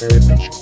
very much.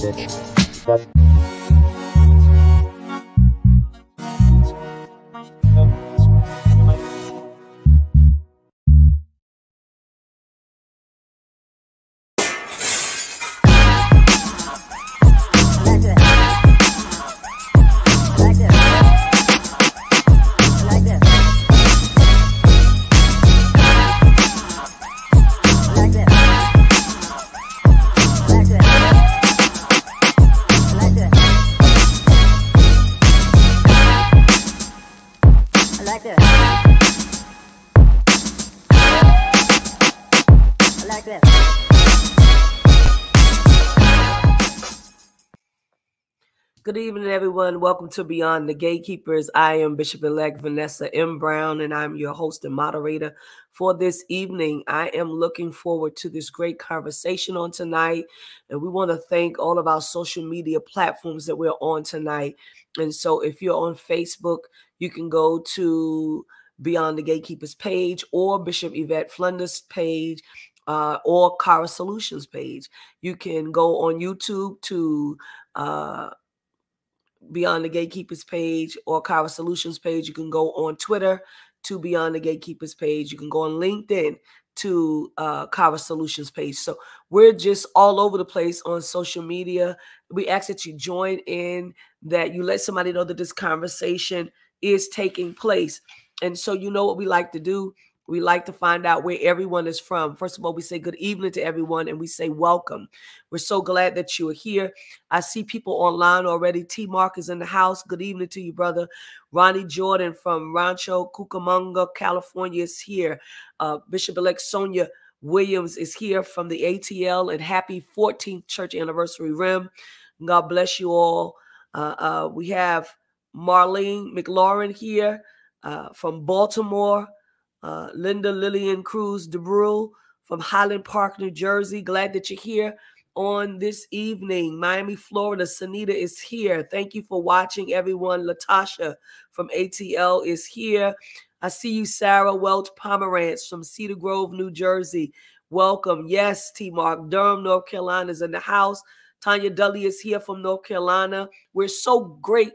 Good Welcome to Beyond the Gatekeepers. I am Bishop elect Vanessa M. Brown, and I'm your host and moderator for this evening. I am looking forward to this great conversation on tonight. And we want to thank all of our social media platforms that we're on tonight. And so if you're on Facebook, you can go to Beyond the Gatekeepers page or Bishop Yvette Flunder's page. Uh, or Kara Solutions page. You can go on YouTube to uh, Beyond the Gatekeepers page or Kara Solutions page. You can go on Twitter to Beyond the Gatekeepers page. You can go on LinkedIn to uh, Kara Solutions page. So we're just all over the place on social media. We ask that you join in, that you let somebody know that this conversation is taking place. And so you know what we like to do we like to find out where everyone is from. First of all, we say good evening to everyone and we say welcome. We're so glad that you are here. I see people online already. T Mark is in the house. Good evening to you, brother. Ronnie Jordan from Rancho Cucamonga, California is here. Uh, Bishop elect Sonia Williams is here from the ATL and happy 14th church anniversary rim. God bless you all. Uh, uh, we have Marlene McLaurin here uh, from Baltimore uh, Linda Lillian Cruz DeBrew from Highland Park, New Jersey. Glad that you're here on this evening. Miami, Florida. Sanita is here. Thank you for watching, everyone. Latasha from ATL is here. I see you, Sarah Welch Pomerantz from Cedar Grove, New Jersey. Welcome. Yes, T Mark. Durham, North Carolina is in the house. Tanya Dully is here from North Carolina. We're so great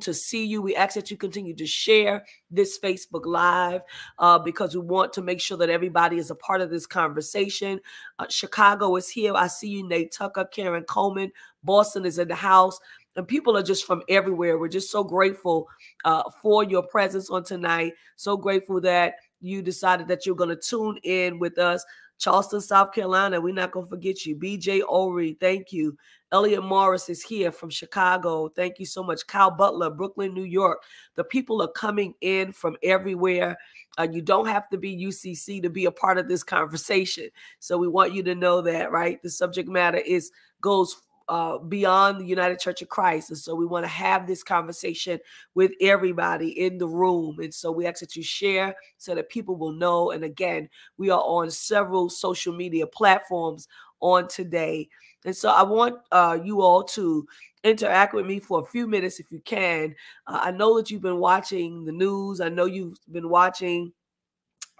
to see you. We ask that you continue to share this Facebook Live uh, because we want to make sure that everybody is a part of this conversation. Uh, Chicago is here. I see you, Nate Tucker, Karen Coleman. Boston is in the house. and people are just from everywhere. We're just so grateful uh, for your presence on tonight. So grateful that you decided that you're going to tune in with us. Charleston, South Carolina, we're not going to forget you. BJ Ori, thank you. Elliot Morris is here from Chicago. Thank you so much. Kyle Butler, Brooklyn, New York. The people are coming in from everywhere. Uh, you don't have to be UCC to be a part of this conversation. So we want you to know that, right? The subject matter is goes uh, beyond the United Church of Christ. And so we want to have this conversation with everybody in the room. And so we ask that you share so that people will know. And again, we are on several social media platforms on today. And so I want uh, you all to interact with me for a few minutes if you can. Uh, I know that you've been watching the news. I know you've been watching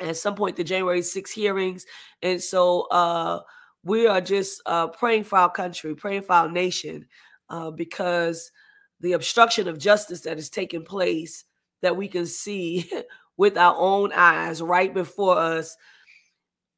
at some point the January 6 hearings. And so uh, we are just uh, praying for our country, praying for our nation, uh, because the obstruction of justice that is taking place that we can see with our own eyes right before us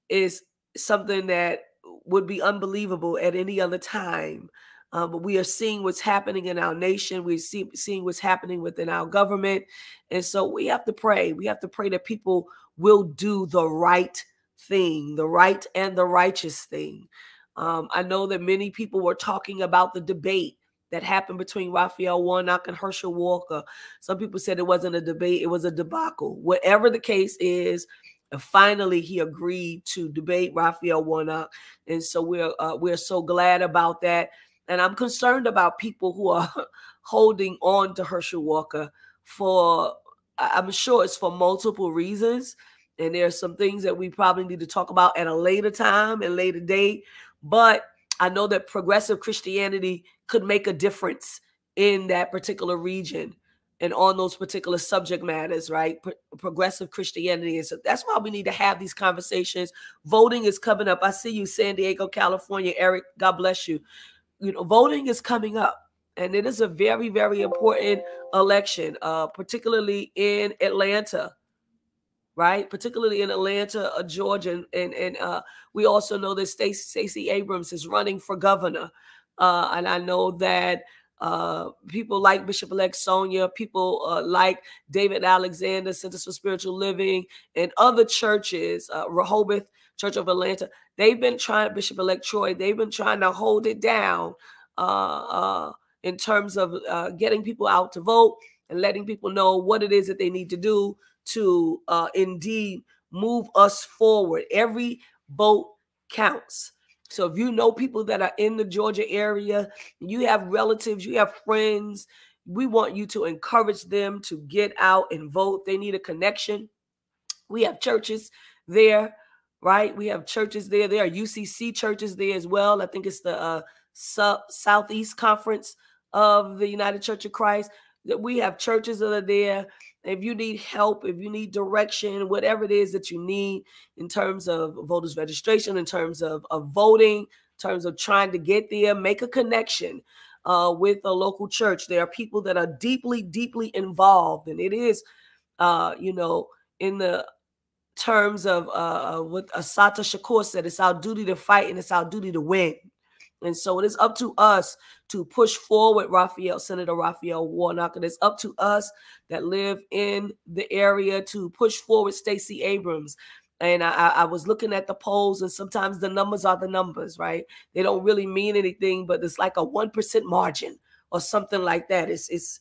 is something that would be unbelievable at any other time. Uh, but we are seeing what's happening in our nation. We're see, seeing what's happening within our government. And so we have to pray. We have to pray that people will do the right thing, the right and the righteous thing. Um, I know that many people were talking about the debate that happened between Raphael Warnock and Herschel Walker. Some people said it wasn't a debate, it was a debacle. Whatever the case is, and finally he agreed to debate Raphael Warnock. And so we're uh, we're so glad about that. And I'm concerned about people who are holding on to Herschel Walker for I'm sure it's for multiple reasons. And there's some things that we probably need to talk about at a later time and later date. But I know that progressive Christianity could make a difference in that particular region and on those particular subject matters, right? Pro progressive Christianity. And so that's why we need to have these conversations. Voting is coming up. I see you, San Diego, California. Eric, God bless you. You know, voting is coming up. And it is a very, very important election, uh, particularly in Atlanta, right? Particularly in Atlanta, uh, Georgia, and and, uh, we also know that Stacey Abrams is running for governor, uh, and I know that uh, people like Bishop elect Sonia, people uh, like David Alexander, Centers for Spiritual Living, and other churches, uh, Rehoboth Church of Atlanta, they've been trying, Bishop elect Troy, they've been trying to hold it down uh, uh, in terms of uh, getting people out to vote and letting people know what it is that they need to do to uh, indeed move us forward. Every vote counts. So if you know people that are in the Georgia area, you have relatives, you have friends, we want you to encourage them to get out and vote. They need a connection. We have churches there, right? We have churches there. There are UCC churches there as well. I think it's the uh, Southeast Conference of the United Church of Christ. That we have churches that are there if you need help, if you need direction, whatever it is that you need in terms of voters registration, in terms of, of voting, in terms of trying to get there, make a connection uh, with a local church. There are people that are deeply, deeply involved, and it is, uh, you know, in the terms of uh, uh what Assata Shakur said, it's our duty to fight and it's our duty to win. And so it is up to us to push forward Raphael, Senator Raphael Warnock. And it's up to us that live in the area to push forward Stacey Abrams. And I, I, was looking at the polls, and sometimes the numbers are the numbers, right? They don't really mean anything, but it's like a 1% margin or something like that. It's, it's,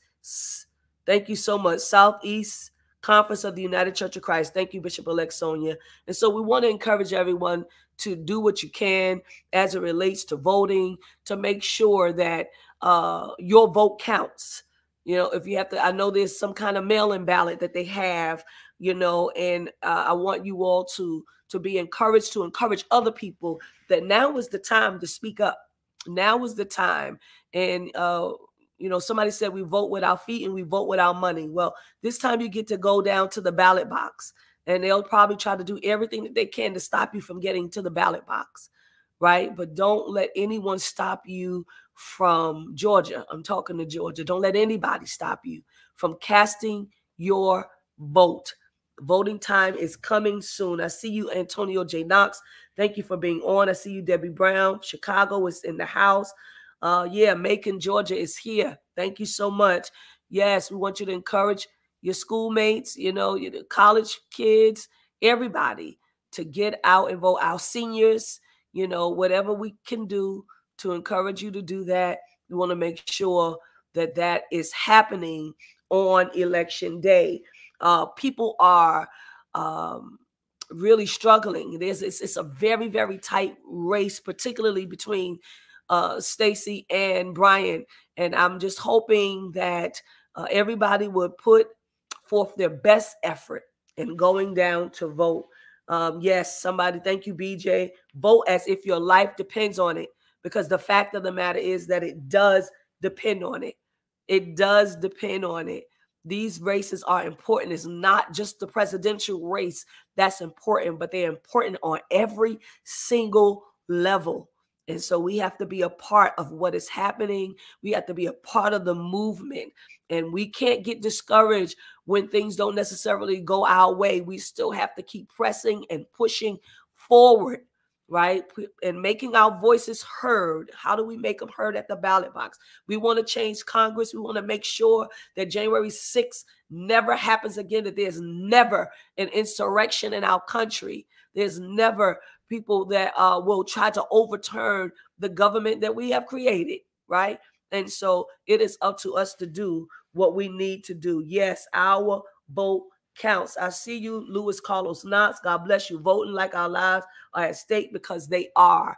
thank you so much. Southeast Conference of the United Church of Christ. Thank you, Bishop elect Sonia. And so we want to encourage everyone to do what you can as it relates to voting to make sure that uh, your vote counts. You know, if you have to, I know there's some kind of mail-in ballot that they have, you know, and uh, I want you all to to be encouraged to encourage other people that now is the time to speak up. Now is the time, and uh, you know, somebody said we vote with our feet and we vote with our money. Well, this time you get to go down to the ballot box and they'll probably try to do everything that they can to stop you from getting to the ballot box, right? But don't let anyone stop you from Georgia. I'm talking to Georgia. Don't let anybody stop you from casting your vote. Voting time is coming soon. I see you, Antonio J. Knox. Thank you for being on. I see you, Debbie Brown. Chicago is in the house. Uh, yeah, Macon, Georgia is here. Thank you so much. Yes, we want you to encourage your schoolmates, you know, your college kids, everybody to get out and vote. Our seniors, you know, whatever we can do to encourage you to do that. We want to make sure that that is happening on election day. Uh, people are um, really struggling. There's it's, it's, a very very tight race, particularly between uh, Stacey and Brian. And I'm just hoping that uh, everybody would put forth their best effort in going down to vote. Um, yes, somebody, thank you, BJ. Vote as if your life depends on it, because the fact of the matter is that it does depend on it. It does depend on it. These races are important. It's not just the presidential race that's important, but they're important on every single level. And so we have to be a part of what is happening. We have to be a part of the movement. And we can't get discouraged when things don't necessarily go our way. We still have to keep pressing and pushing forward, right? And making our voices heard. How do we make them heard at the ballot box? We want to change Congress. We want to make sure that January 6th never happens again, that there's never an insurrection in our country. There's never people that uh, will try to overturn the government that we have created, right? And so it is up to us to do what we need to do. Yes, our vote counts. I see you, Louis Carlos Knox. God bless you, voting like our lives are at stake because they are,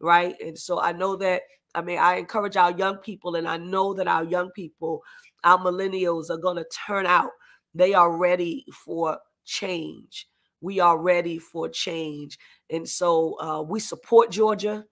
right? And so I know that, I mean, I encourage our young people, and I know that our young people, our millennials, are going to turn out. They are ready for change. We are ready for change. And so uh, we support Georgia.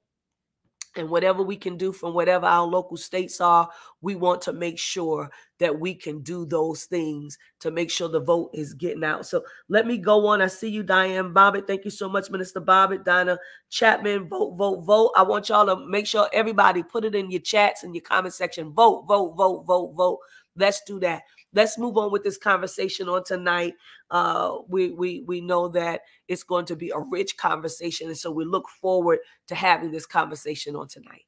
And whatever we can do from whatever our local states are, we want to make sure that we can do those things to make sure the vote is getting out. So let me go on. I see you, Diane Bobbitt. Thank you so much, Minister Bobbitt, Dinah Chapman. Vote, vote, vote. I want y'all to make sure everybody put it in your chats and your comment section. Vote, vote, vote, vote, vote. Let's do that let's move on with this conversation on tonight. Uh, we we we know that it's going to be a rich conversation, and so we look forward to having this conversation on tonight.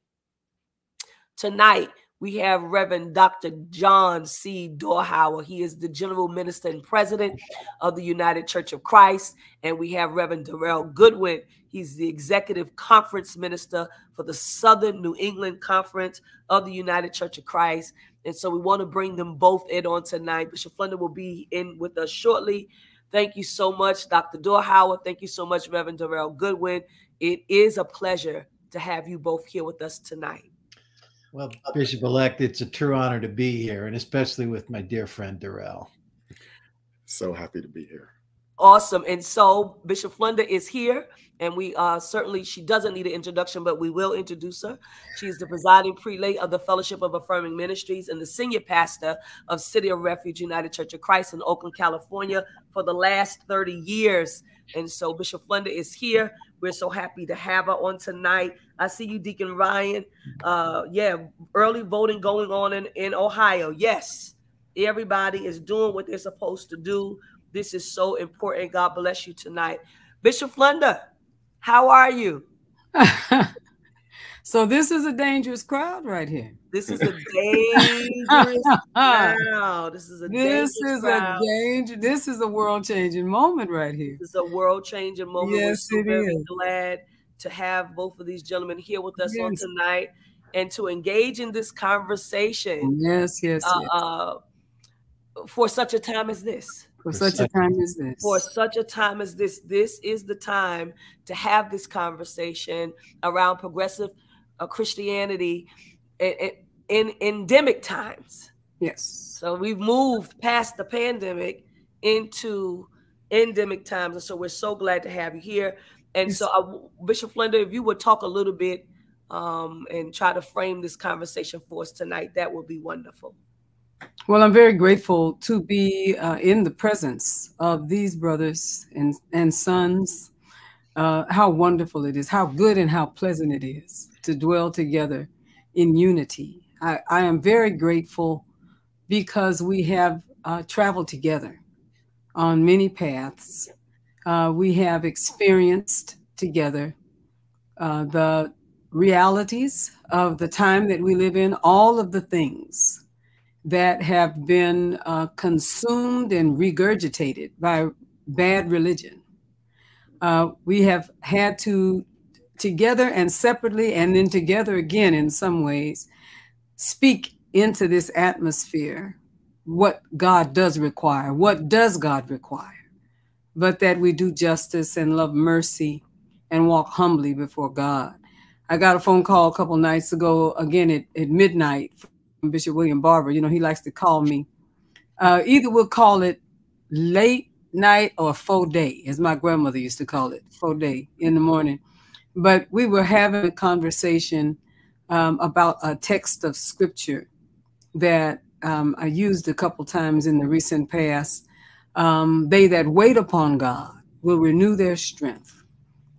Tonight, we have Reverend Dr. John C. Dorhauer. He is the General Minister and President of the United Church of Christ. And we have Reverend Darrell Goodwin. He's the Executive Conference Minister for the Southern New England Conference of the United Church of Christ. And so we want to bring them both in on tonight. Bishop Flunder will be in with us shortly. Thank you so much, Dr. Dorhauer. Thank you so much, Reverend Darrell Goodwin. It is a pleasure to have you both here with us tonight. Well, Bishop elect, it's a true honor to be here, and especially with my dear friend Darrell. So happy to be here. Awesome. And so Bishop Flunder is here, and we uh, certainly, she doesn't need an introduction, but we will introduce her. She's the presiding prelate of the Fellowship of Affirming Ministries and the senior pastor of City of Refuge United Church of Christ in Oakland, California for the last 30 years. And so Bishop Flunder is here. We're so happy to have her on tonight. I see you, Deacon Ryan. Uh, yeah, early voting going on in, in Ohio. Yes, everybody is doing what they're supposed to do. This is so important. God bless you tonight. Bishop Flunder, how are you? so this is a dangerous crowd right here. This is a dangerous crowd. This is a this is crowd. a danger. This is a world changing moment right here. This is a world changing moment. Yes, We're so very is. glad to have both of these gentlemen here with us yes. on tonight and to engage in this conversation. Yes, yes, uh, yes. Uh, for such a time as this. For such a time as this. For such a time as this. This is the time to have this conversation around progressive uh, Christianity in, in endemic times. Yes. So we've moved past the pandemic into endemic times. And so we're so glad to have you here. And yes. so, uh, Bishop Flunder, if you would talk a little bit um, and try to frame this conversation for us tonight, that would be wonderful. Well, I'm very grateful to be uh, in the presence of these brothers and, and sons. Uh, how wonderful it is, how good and how pleasant it is to dwell together in unity. I, I am very grateful because we have uh, traveled together on many paths. Uh, we have experienced together uh, the realities of the time that we live in, all of the things that have been uh, consumed and regurgitated by bad religion. Uh, we have had to, together and separately, and then together again in some ways, speak into this atmosphere what God does require. What does God require? But that we do justice and love mercy and walk humbly before God. I got a phone call a couple nights ago, again at, at midnight, Bishop William Barber. You know, he likes to call me. Uh, either we'll call it late night or faux day, as my grandmother used to call it, faux day in the morning. But we were having a conversation um, about a text of scripture that um, I used a couple times in the recent past. Um, they that wait upon God will renew their strength.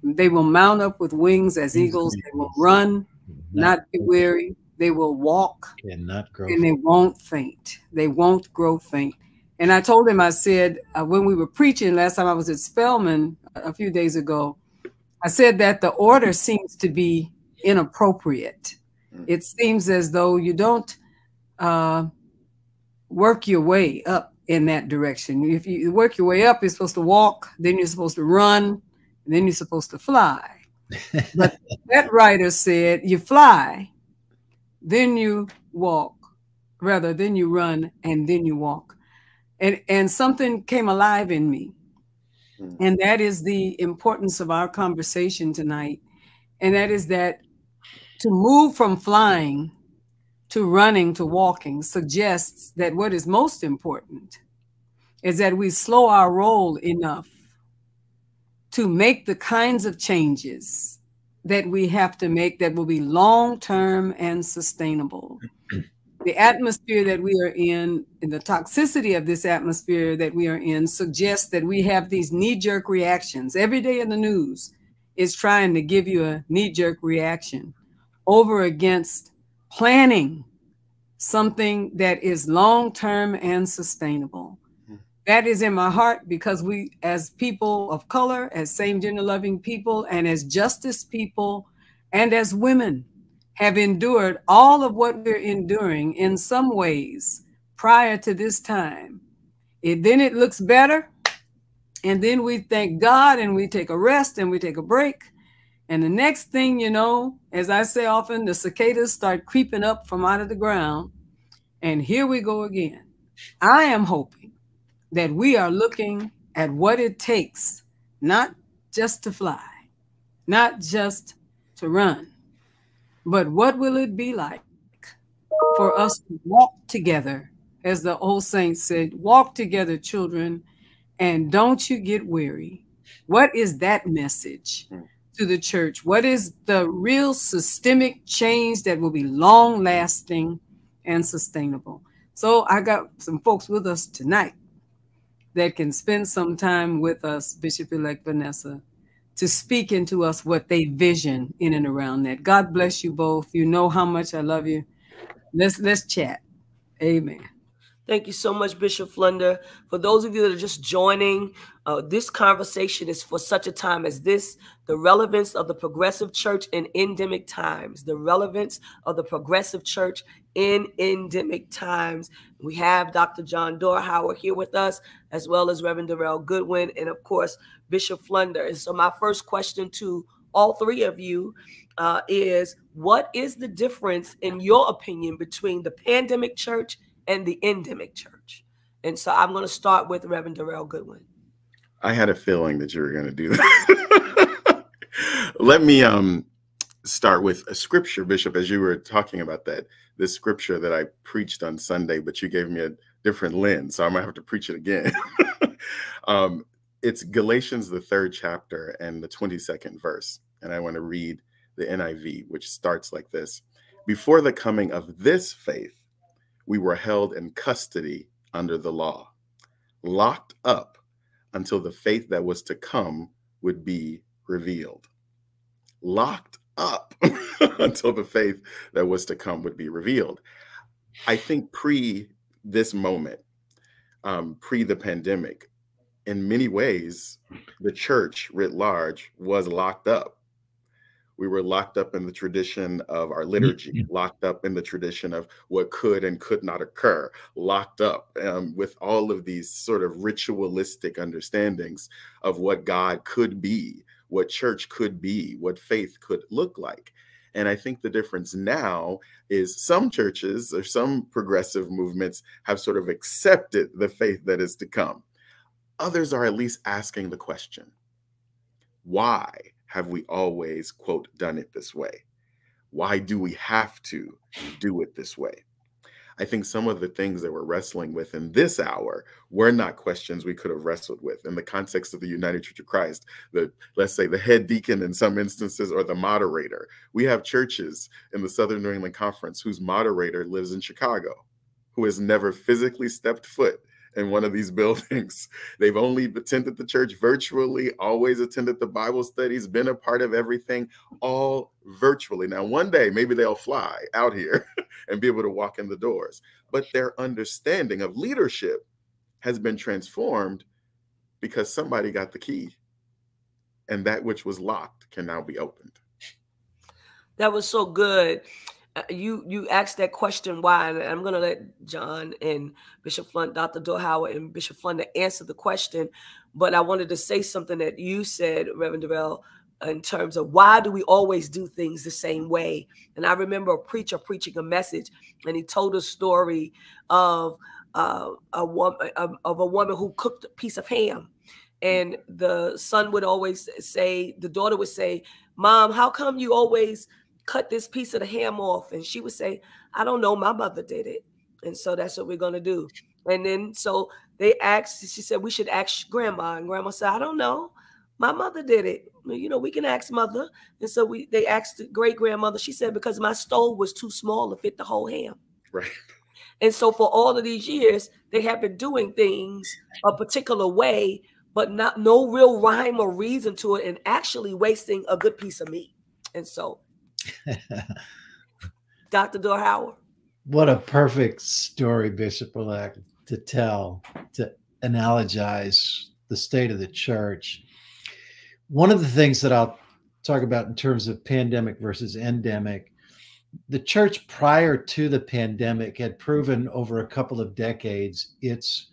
They will mount up with wings as eagles. They will run, not, not be weary. They will walk and not grow. And they won't faint. They won't grow faint. And I told him, I said, uh, when we were preaching last time I was at Spelman a few days ago, I said that the order seems to be inappropriate. Mm. It seems as though you don't uh, work your way up in that direction. If you work your way up, you're supposed to walk, then you're supposed to run, then you're supposed to fly. but that writer said you fly, then you walk, rather, then you run, and then you walk. And, and something came alive in me. Hmm. And that is the importance of our conversation tonight. And that is that to move from flying to running to walking suggests that what is most important is that we slow our roll enough to make the kinds of changes that we have to make that will be long term and sustainable. the atmosphere that we are in and the toxicity of this atmosphere that we are in suggests that we have these knee jerk reactions. Every day in the news is trying to give you a knee jerk reaction over against planning something that is long term and sustainable. That is in my heart because we, as people of color, as same gender loving people, and as justice people, and as women, have endured all of what we're enduring in some ways prior to this time. It, then it looks better. And then we thank God and we take a rest and we take a break. And the next thing you know, as I say often, the cicadas start creeping up from out of the ground. And here we go again. I am hoping that we are looking at what it takes, not just to fly, not just to run, but what will it be like for us to walk together, as the old saints said, walk together, children, and don't you get weary. What is that message? to the church? What is the real systemic change that will be long lasting and sustainable? So I got some folks with us tonight that can spend some time with us, Bishop elect Vanessa, to speak into us what they vision in and around that. God bless you both. You know how much I love you. Let's let's chat. Amen. Thank you so much, Bishop Flunder. For those of you that are just joining, uh, this conversation is for such a time as this the relevance of the progressive church in endemic times, the relevance of the progressive church in endemic times. We have Dr. John Dorhauer here with us, as well as Reverend Darrell Goodwin, and of course, Bishop Flunder. And so, my first question to all three of you uh, is what is the difference, in your opinion, between the pandemic church and the endemic church. And so I'm going to start with Reverend Darrell Goodwin. I had a feeling that you were going to do that. Let me um, start with a scripture, Bishop, as you were talking about that. This scripture that I preached on Sunday, but you gave me a different lens, so I'm gonna have to preach it again. um, it's Galatians, the third chapter, and the 22nd verse. And I want to read the NIV, which starts like this Before the coming of this faith, we were held in custody under the law, locked up until the faith that was to come would be revealed. Locked up until the faith that was to come would be revealed. I think pre this moment, um, pre the pandemic, in many ways, the church writ large was locked up. We were locked up in the tradition of our liturgy, locked up in the tradition of what could and could not occur, locked up um, with all of these sort of ritualistic understandings of what God could be, what church could be, what faith could look like. And I think the difference now is some churches or some progressive movements have sort of accepted the faith that is to come. Others are at least asking the question why have we always, quote, done it this way? Why do we have to do it this way? I think some of the things that we're wrestling with in this hour were not questions we could have wrestled with in the context of the United Church of Christ. The let's say the head deacon in some instances or the moderator. We have churches in the Southern New England Conference whose moderator lives in Chicago, who has never physically stepped foot in one of these buildings. They've only attended the church virtually, always attended the Bible studies, been a part of everything, all virtually. Now, one day, maybe they'll fly out here and be able to walk in the doors. But their understanding of leadership has been transformed because somebody got the key, and that which was locked can now be opened. That was so good. Uh, you you asked that question why, and I'm going to let John and Bishop Flunt, Dr. Dorhauer, and Bishop Flunt answer the question. But I wanted to say something that you said, Reverend Darrell, in terms of why do we always do things the same way? And I remember a preacher preaching a message, and he told a story of uh, a woman of a woman who cooked a piece of ham, and the son would always say, the daughter would say, "Mom, how come you always?" Cut this piece of the ham off. And she would say, I don't know, my mother did it. And so that's what we're going to do. And then so they asked, she said, we should ask grandma. And grandma said, I don't know. My mother did it. You know, we can ask mother. And so we they asked the great grandmother. She said, because my stove was too small to fit the whole ham. Right. And so for all of these years, they have been doing things a particular way, but not no real rhyme or reason to it, and actually wasting a good piece of meat. And so Dr. Dorhauer. What a perfect story, Bishop elect, to tell, to analogize the state of the church. One of the things that I'll talk about in terms of pandemic versus endemic, the church prior to the pandemic had proven over a couple of decades its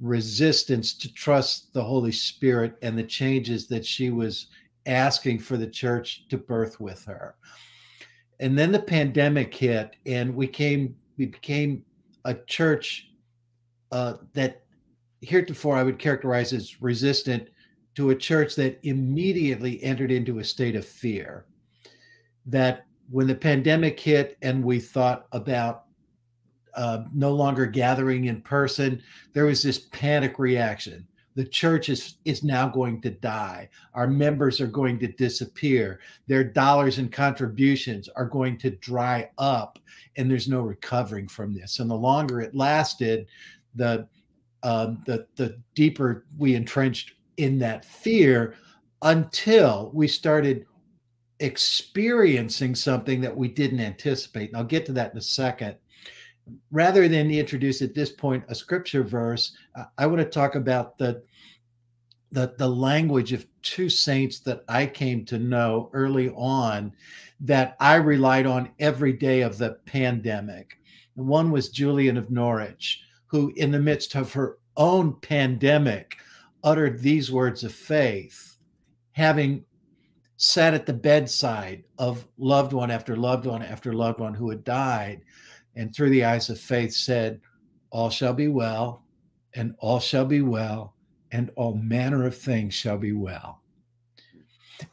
resistance to trust the Holy Spirit and the changes that she was asking for the church to birth with her and then the pandemic hit and we came we became a church uh, that heretofore i would characterize as resistant to a church that immediately entered into a state of fear. That when the pandemic hit and we thought about uh, no longer gathering in person there was this panic reaction the church is is now going to die. Our members are going to disappear. Their dollars and contributions are going to dry up and there's no recovering from this. And the longer it lasted the uh, the the deeper we entrenched in that fear until we started experiencing something that we didn't anticipate. And i'll get to that in a second rather than introduce at this point a scripture verse, I want to talk about the, the the language of two saints that I came to know early on that I relied on every day of the pandemic. One was Julian of Norwich, who in the midst of her own pandemic uttered these words of faith, having sat at the bedside of loved one after loved one after loved one who had died and through the eyes of faith said, All shall be well, and all shall be well, and all manner of things shall be well.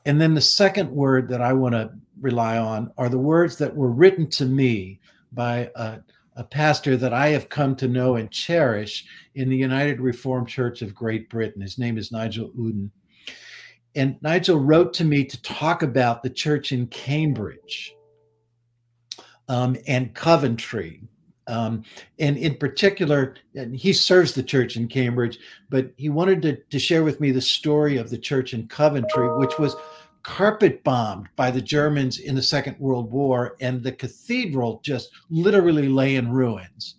And then the second word that I want to rely on are the words that were written to me by a, a, pastor that I have come to know and cherish in the United Reformed Church of Great Britain. His name is Nigel Uden. And Nigel wrote to me to talk about the church in Cambridge um, and Coventry. Um, and in particular, and he serves the church in Cambridge, but he wanted to, to share with me the story of the church in Coventry, which was carpet bombed by the Germans in the Second World War, and the cathedral just literally lay in ruins.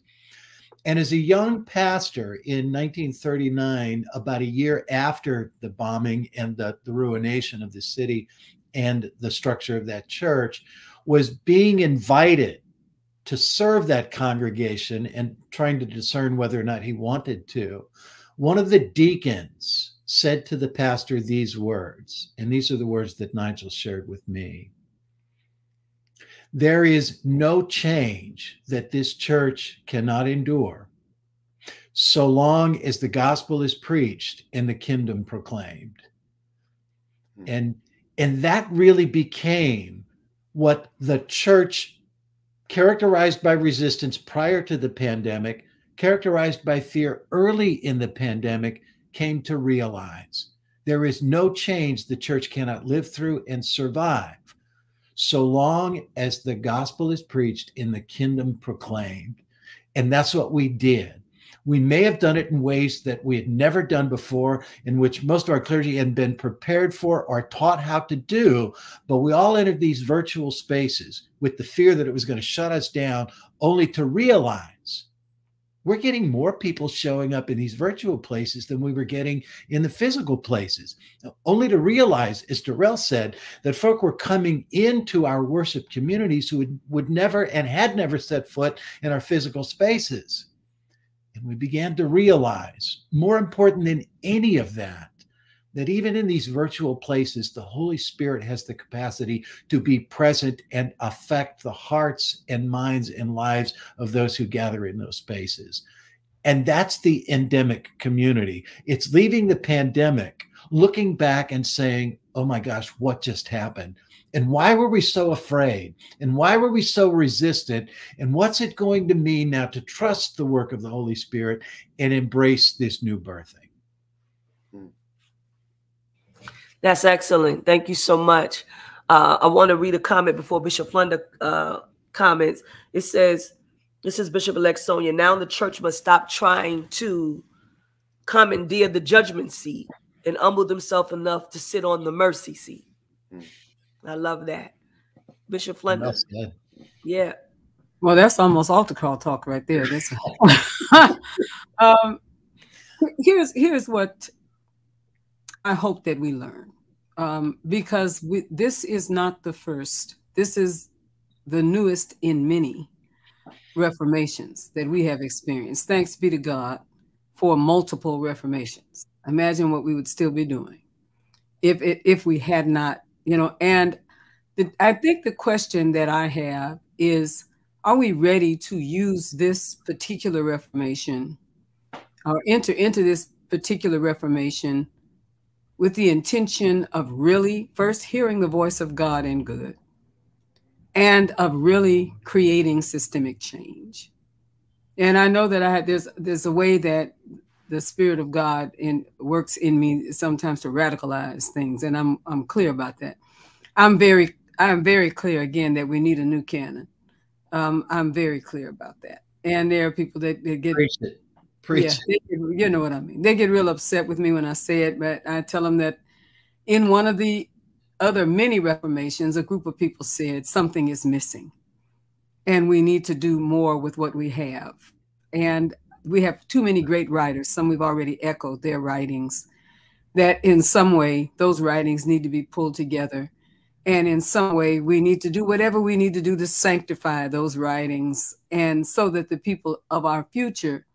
And as a young pastor in 1939, about a year after the bombing and the, the ruination of the city, and the structure of that church was being invited to serve that congregation and trying to discern whether or not he wanted to. One of the deacons said to the pastor these words, and these are the words that Nigel shared with me. There is no change that this church cannot endure so long as the gospel is preached and the kingdom proclaimed. Hmm. And and that really became what the church characterized by resistance prior to the pandemic, characterized by fear early in the pandemic, came to realize. There is no change the church cannot live through and survive so long as the gospel is preached in the kingdom proclaimed. And that's what we did. We may have done it in ways that we had never done before, in which most of our clergy had been prepared for or taught how to do. But we all entered these virtual spaces with the fear that it was going to shut us down, only to realize we're getting more people showing up in these virtual places than we were getting in the physical places. Only to realize, as Darrell said, that folk were coming into our worship communities who would, would never and had never set foot in our physical spaces. And we began to realize, more important than any of that, that even in these virtual places, the Holy Spirit has the capacity to be present and affect the hearts and minds and lives of those who gather in those spaces. And that's the endemic community. It's leaving the pandemic, looking back and saying, oh my gosh, what just happened? And why were we so afraid? And why were we so resistant? And what's it going to mean now to trust the work of the Holy Spirit and embrace this new birthing? That's excellent. Thank you so much. Uh, I want to read a comment before Bishop Flunder uh, comments. It says, this is Bishop elect Sonia. Now the church must stop trying to commandeer the judgment seat and humble themselves enough to sit on the mercy seat. Mm. I love that. Bishop Flunder. That's good. Yeah. Well, that's almost altar call talk right there. That's um, here's here's what I hope that we learn um, because we, this is not the first. This is the newest in many reformations that we have experienced. Thanks be to God for multiple reformations. Imagine what we would still be doing if if we had not, you know. And the, I think the question that I have is: Are we ready to use this particular reformation or enter into this particular reformation with the intention of really first hearing the voice of God in good and of really creating systemic change. And I know that I had there's there's a way that the spirit of God in works in me sometimes to radicalize things, and I'm I'm clear about that. I'm very I'm very clear again that we need a new canon. Um, I'm very clear about that. And there are people that, that get Preach. it, preach. Yeah, you know what I mean. They get real upset with me when I say it, but I tell them that in one of the other many reformations, a group of people said something is missing and we need to do more with what we have. And we have too many great writers. Some we've already echoed their writings, that in some way those writings need to be pulled together. And in some way, we need to do whatever we need to do to sanctify those writings and so that the people of our future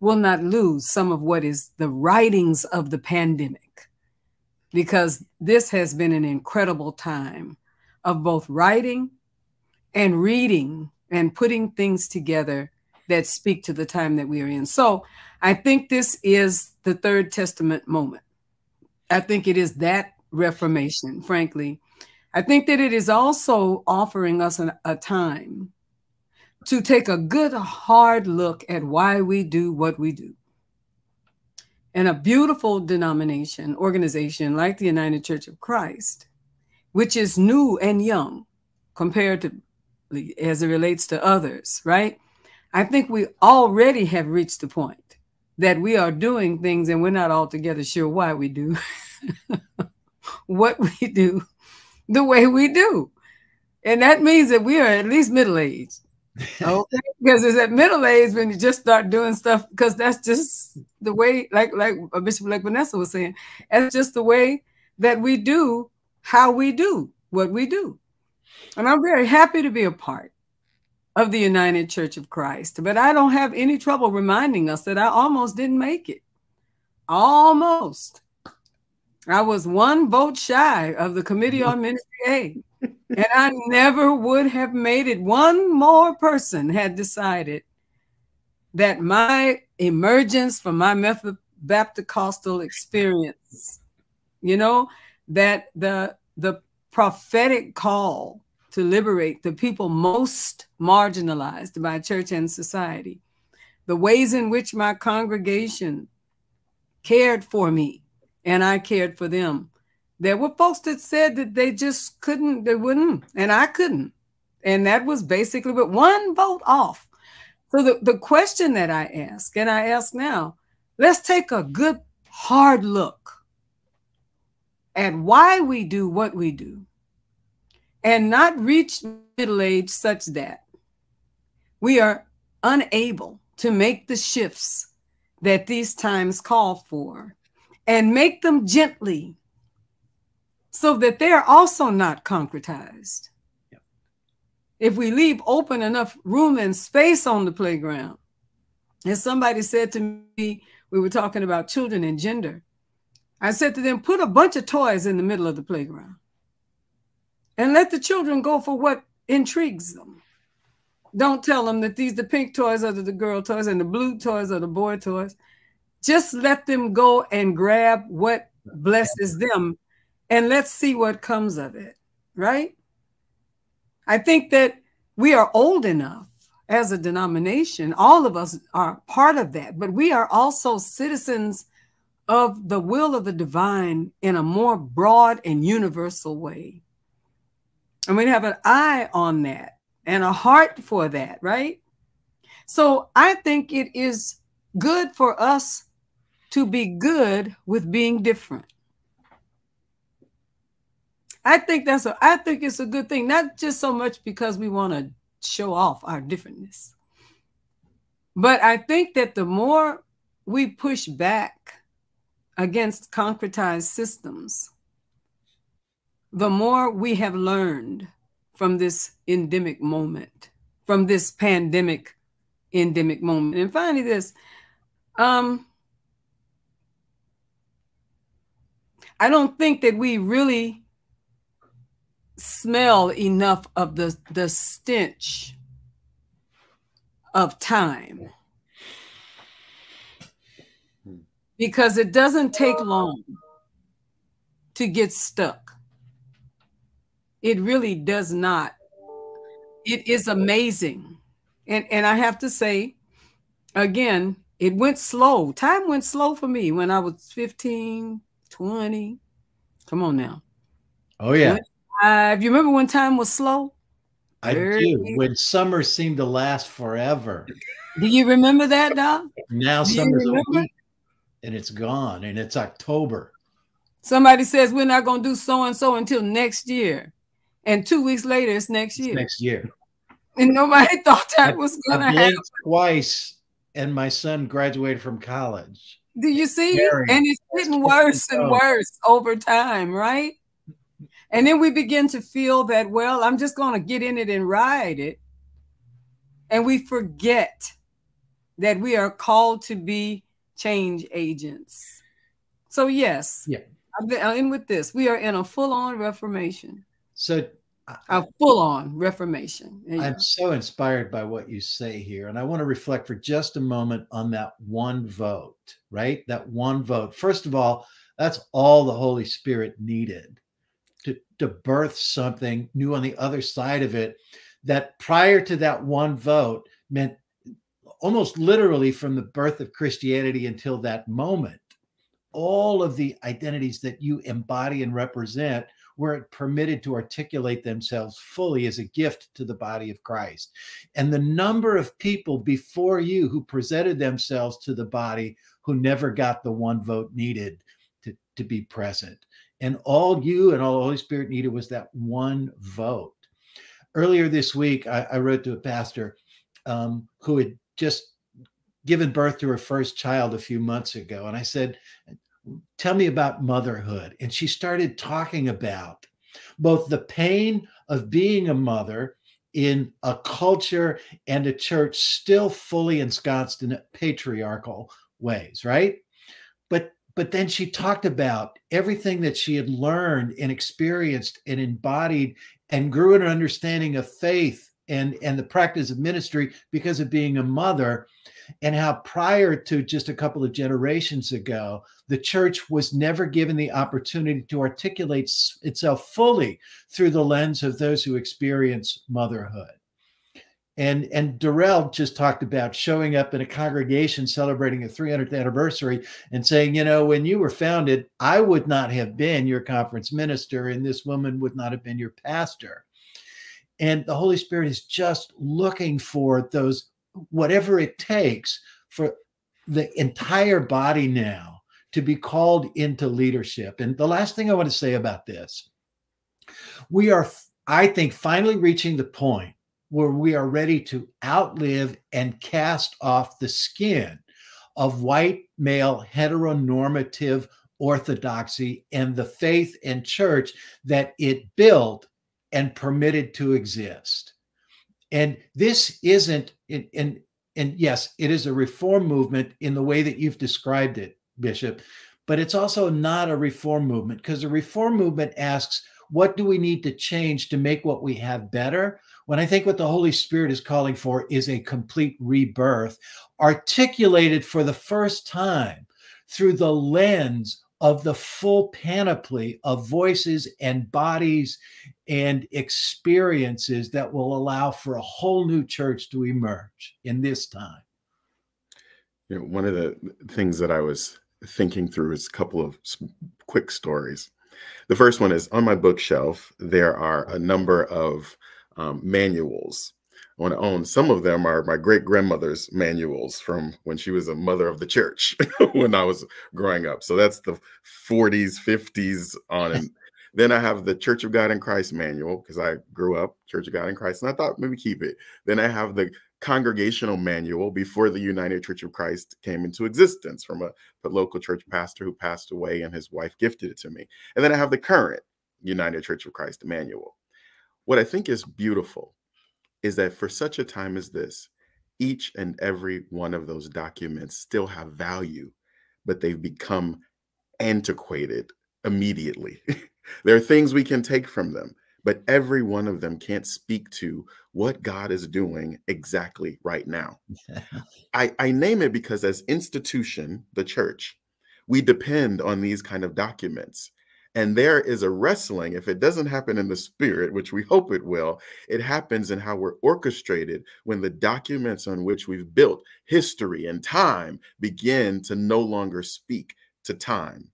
will not lose some of what is the writings of the pandemic because this has been an incredible time of both writing and reading and putting things together that speak to the time that we are in. So I think this is the third testament moment. I think it is that reformation, frankly. I think that it is also offering us an, a time to take a good hard look at why we do what we do. And a beautiful denomination, organization like the United Church of Christ, which is new and young comparatively as it relates to others, right? I think we already have reached the point that we are doing things and we're not altogether sure why we do what we do the way we do. And that means that we are at least middle aged okay because it's at middle age when you just start doing stuff because that's just the way like like bishop like vanessa was saying that's just the way that we do how we do what we do. And I'm very happy to be a part of the United Church of Christ. But I don't have any trouble reminding us that I almost didn't make it. Almost. I was one vote shy of the Committee on Ministry Aid. and I never would have made it. One more person had decided that my emergence from my Method Baptist experience, you know, that the the prophetic call to liberate the people most marginalized by church and society, the ways in which my congregation cared for me and I cared for them. There were folks that said that they just couldn't, they wouldn't, and I couldn't. And that was basically but one vote off. So the, the question that I ask, and I ask now, let's take a good hard look at why we do what we do and not reach middle age such that we are unable to make the shifts that these times call for and make them gently so that they're also not concretized. Yep. If we leave open enough room and space on the playground, as somebody said to me, we were talking about children and gender. I said to them, put a bunch of toys in the middle of the playground and let the children go for what intrigues them. Don't tell them that these the pink toys are the girl toys and the blue toys are the boy toys. Just let them go and grab what blesses them and let's see what comes of it, right? I think that we are old enough as a denomination, all of us are part of that, but we are also citizens of the will of the divine in a more broad and universal way. And we have an eye on that and a heart for that, right? So I think it is good for us to be good with being different. I think that's a I think it's a good thing, not just so much because we want to show off our differentness. But I think that the more we push back against concretized systems, the more we have learned from this endemic moment, from this pandemic endemic moment. And finally, this um, I don't think that we really smell enough of the, the stench of time because it doesn't take long to get stuck. It really does not. It is amazing. And, and I have to say, again, it went slow. Time went slow for me when I was 15, 20. Come on now. Oh, yeah. Uh, you remember when time was slow? I 30. do. When summer seemed to last forever. Do you remember that, Doc? Now do summer's a week and it's gone and it's October. Somebody says we're not going to do so and so until next year. And two weeks later, it's next year. It's next year. And nobody thought that I, was going to happen. Twice, and my son graduated from college. Do you see? Very and it's getting worse and worse over time, right? And then we begin to feel that, well, I'm just going to get in it and ride it. And we forget that we are called to be change agents. So, yes, yeah. I'm in with this. We are in a full on reformation. So, a full on reformation. I'm so inspired by what you say here. And I want to reflect for just a moment on that one vote, right? That one vote. First of all, that's all the Holy Spirit needed to, to birth something new on the other side of it that prior to that one vote meant almost literally from the birth of Christianity until that moment, all of the identities that you embody and represent were permitted to articulate themselves fully as a gift to the body of Christ. And the number of people before you who presented themselves to the body who never got the one vote needed to, to be present. And all you and all the Holy Spirit needed was that one vote. Earlier this week, I, I wrote to a pastor um, who had just given birth to her first child a few months ago. And I said, Tell me about motherhood. And she started talking about both the pain of being a mother in a culture and a church still fully ensconced in patriarchal ways, right? But but then she talked about everything that she had learned and experienced and embodied and grew in an understanding of faith and and the practice of ministry because of being a mother and how prior to just a couple of generations ago the church was never given the opportunity to articulate itself fully through the lens of those who experience motherhood and and Darrell just talked about showing up in a congregation celebrating a 300th anniversary and saying, you know, when you were founded, I would not have been your conference minister, and this woman would not have been your pastor. And the Holy Spirit is just looking for those, whatever it takes for the entire body now to be called into leadership. And the last thing I want to say about this we are, I think, finally reaching the point where we are ready to outlive and cast off the skin of white male heteronormative orthodoxy and the faith and church that it built and permitted to exist. And this isn't, and, and yes, it is a reform movement in the way that you've described it, Bishop, but it's also not a reform movement because a reform movement asks, what do we need to change to make what we have better? When I think what the Holy Spirit is calling for is a complete rebirth, articulated for the first time through the lens of the full panoply of voices and bodies and experiences that will allow for a whole new church to emerge in this time. You know, one of the things that I was thinking through is a couple of quick stories. The first one is on my bookshelf, there are a number of um, manuals want to own. Some of them are my great grandmother's manuals from when she was a mother of the church when I was growing up. So that's the 40s, 50s on. And then I have the Church of God in Christ manual because I grew up Church of God in Christ and I thought maybe keep it. Then I have the congregational manual before the United Church of Christ came into existence from a, a local church pastor who passed away and his wife gifted it to me. And then I have the current United Church of Christ manual. What I think is beautiful is that for such a time as this, each and every one of those documents still have value, but they've become antiquated immediately. there are things we can take from them, but every one of them can't speak to what God is doing exactly right now. I, I name it because as institution, the church, we depend on these kind of documents and there is a wrestling. If it doesn't happen in the spirit, which we hope it will, it happens in how we're orchestrated when the documents on which we've built history and time begin to no longer speak to time.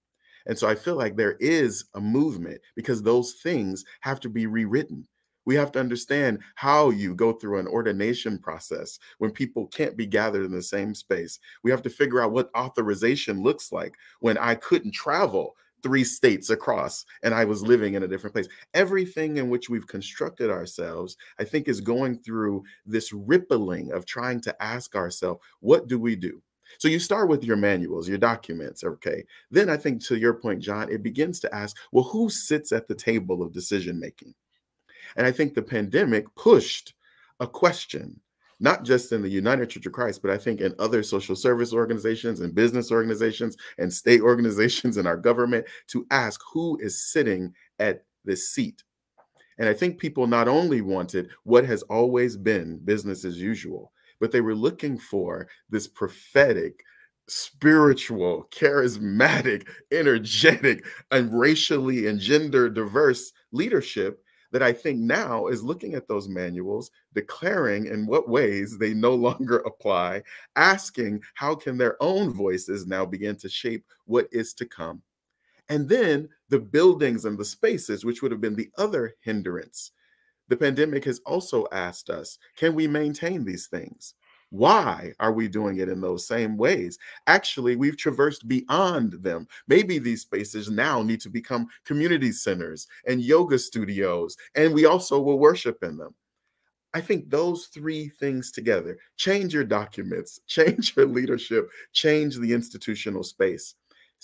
And so I feel like there is a movement because those things have to be rewritten. We have to understand how you go through an ordination process when people can't be gathered in the same space. We have to figure out what authorization looks like when I couldn't travel three states across and I was living in a different place. Everything in which we've constructed ourselves, I think, is going through this rippling of trying to ask ourselves, what do we do? So you start with your manuals, your documents, okay? Then I think to your point, John, it begins to ask, well, who sits at the table of decision making? And I think the pandemic pushed a question not just in the United Church of Christ, but I think in other social service organizations and business organizations and state organizations in our government to ask who is sitting at this seat. And I think people not only wanted what has always been business as usual, but they were looking for this prophetic, spiritual, charismatic, energetic, and racially and gender diverse leadership that I think now is looking at those manuals, declaring in what ways they no longer apply, asking how can their own voices now begin to shape what is to come. And then the buildings and the spaces, which would have been the other hindrance. The pandemic has also asked us, can we maintain these things? Why are we doing it in those same ways? Actually, we've traversed beyond them. Maybe these spaces now need to become community centers and yoga studios, and we also will worship in them. I think those three things together change your documents, change your leadership, change the institutional space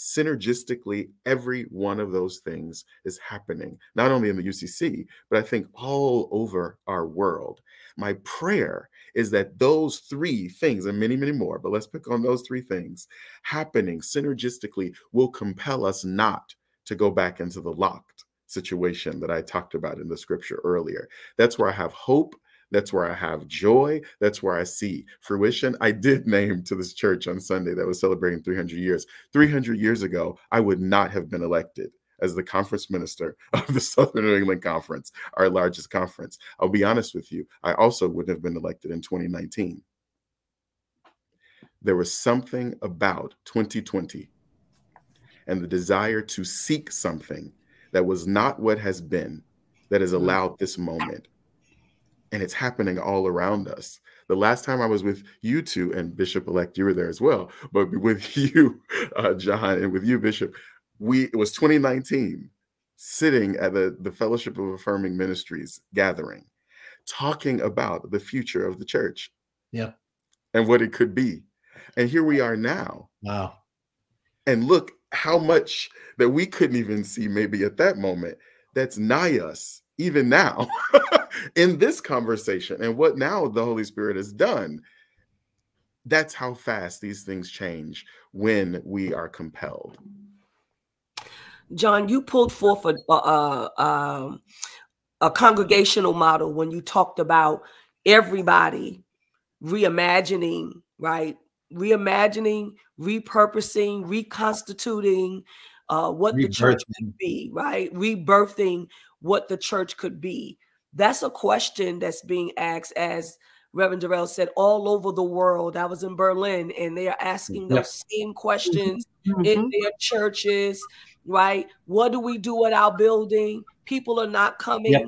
synergistically, every one of those things is happening, not only in the UCC, but I think all over our world. My prayer is that those three things, and many, many more, but let's pick on those three things, happening synergistically will compel us not to go back into the locked situation that I talked about in the scripture earlier. That's where I have hope that's where I have joy. That's where I see fruition. I did name to this church on Sunday that was celebrating 300 years. 300 years ago, I would not have been elected as the conference minister of the Southern New England Conference, our largest conference. I'll be honest with you, I also wouldn't have been elected in 2019. There was something about 2020 and the desire to seek something that was not what has been that has mm. allowed this moment and it's happening all around us. The last time I was with you two and Bishop elect, you were there as well, but with you, uh, John, and with you, Bishop, we it was 2019, sitting at the, the Fellowship of Affirming Ministries gathering, talking about the future of the church. Yeah. And what it could be. And here we are now. Wow. And look how much that we couldn't even see maybe at that moment that's nigh us even now in this conversation and what now the Holy Spirit has done. That's how fast these things change when we are compelled. John, you pulled forth a, a, a, a congregational model when you talked about everybody reimagining, right? Reimagining, repurposing, reconstituting uh, what the church could be, right? Rebirthing what the church could be. That's a question that's being asked, as Reverend Darrell said, all over the world. I was in Berlin and they are asking those same questions mm-hmm. in their churches, right? What do we do at our building? People are not coming. Yep.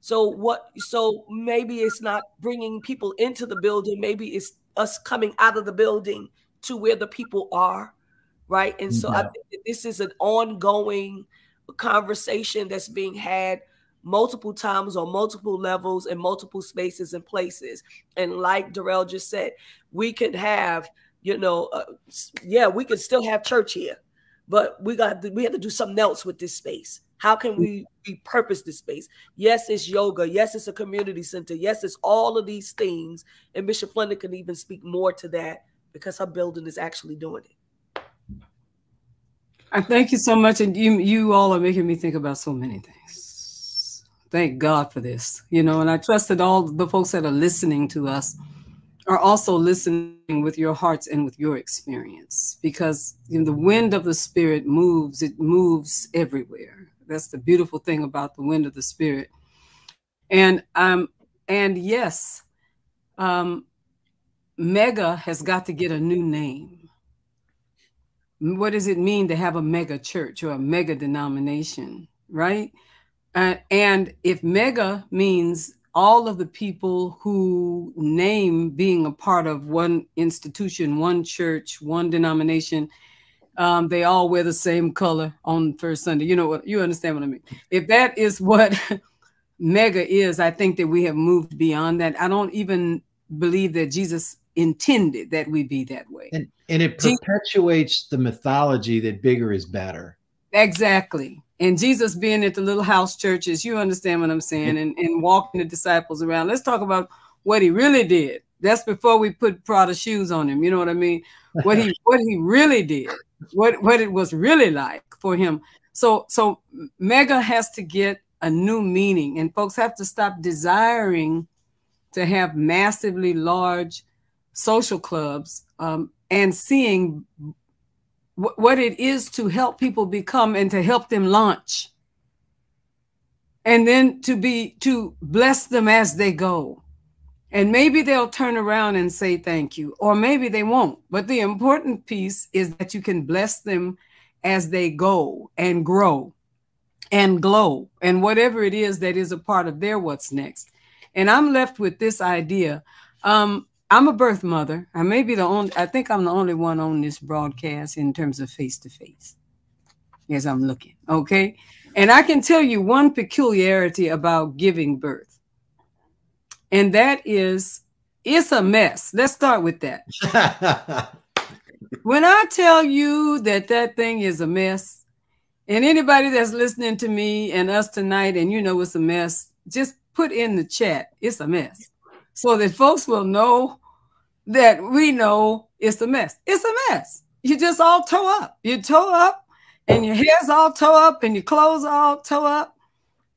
So what so maybe it's not bringing people into the building, maybe it's us coming out of the building to where the people are, right? And so I think this is an ongoing conversation that's being had multiple times on multiple levels in multiple spaces and places. And like Darrell just said, we can have, you know, uh, yeah, we can still have church here, but we got we have to do something else with this space. How can we repurpose this space? Yes, it's yoga. Yes, it's a community center. Yes, it's all of these things. And Bishop Flunder can even speak more to that because her building is actually doing it. I thank you so much, and you you all are making me think about so many things. Thank God for this, you know, and I trust that all the folks that are listening to us are also listening with your hearts and with your experience, because you know, the wind of the Spirit moves. It moves everywhere. That's the beautiful thing about the wind of the Spirit, and um and yes, um, Mega has got to get a new name what does it mean to have a mega church or a mega denomination, right? Uh, and if mega means all of the people who name being a part of one institution, one church, one denomination, um, they all wear the same color on first Sunday. You know what? You understand what I mean? If that is what mega is, I think that we have moved beyond that. I don't even believe that Jesus intended that we be that way. And and it perpetuates the mythology that bigger is better. Exactly. And Jesus being at the little house churches, you understand what I'm saying, and, and walking the disciples around. Let's talk about what he really did. That's before we put Prada shoes on him. You know what I mean? What he what he really did, what what it was really like for him. So so mega has to get a new meaning, and folks have to stop desiring to have massively large social clubs um, and seeing what it is to help people become and to help them launch. And then to be to bless them as they go. And maybe they'll turn around and say thank you or maybe they won't. But the important piece is that you can bless them as they go and grow and glow and whatever it is that is a part of their what's next. And i'm left with this idea. Um, I'm a birth mother. I may be the only, I think I'm the only one on this broadcast in terms of face to face as I'm looking. Okay. And I can tell you one peculiarity about giving birth, and that is it's a mess. Let's start with that. when I tell you that that thing is a mess, and anybody that's listening to me and us tonight, and you know it's a mess, just put in the chat, it's a mess. So that folks will know that we know it's a mess. It's a mess. You just all toe up. You toe up and your hair's all toe up and your clothes all toe up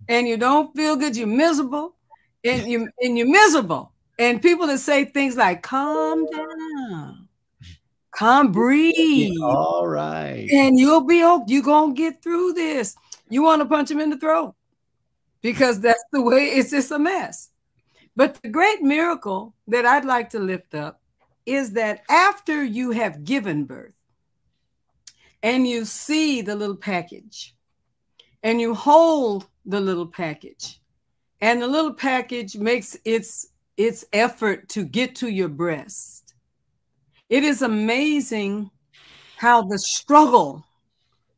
and you don't feel good. You're miserable and you and you're miserable. And people that say things like calm down, calm, breathe. All right. And you'll be okay. You're gonna get through this. You want to punch him in the throat because that's the way it's just a mess. But the great miracle that I'd like to lift up is that after you have given birth and you see the little package and you hold the little package and the little package makes its its effort to get to your breast it is amazing how the struggle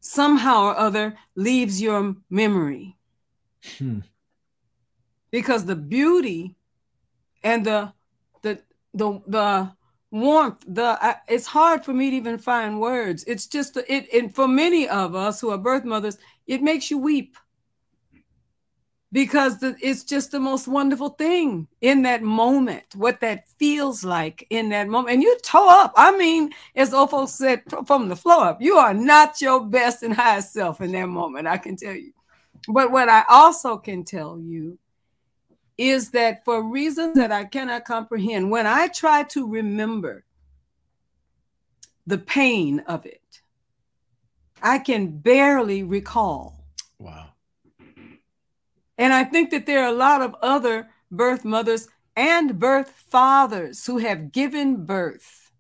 somehow or other leaves your memory hmm. because the beauty and the the the the warmth the it's hard for me to even find words. It's just it and for many of us who are birth mothers it makes you weep. Because the, it's just the most wonderful thing in that moment what that feels like in that moment. And you toe up. I mean as ofo said from the floor up you are not your best and highest self in that moment i can tell you. But what i also can tell you is that for reasons that I cannot comprehend, when I try to remember the pain of it, I can barely recall. Wow. And I think that there are a lot of other birth mothers and birth fathers who have given birth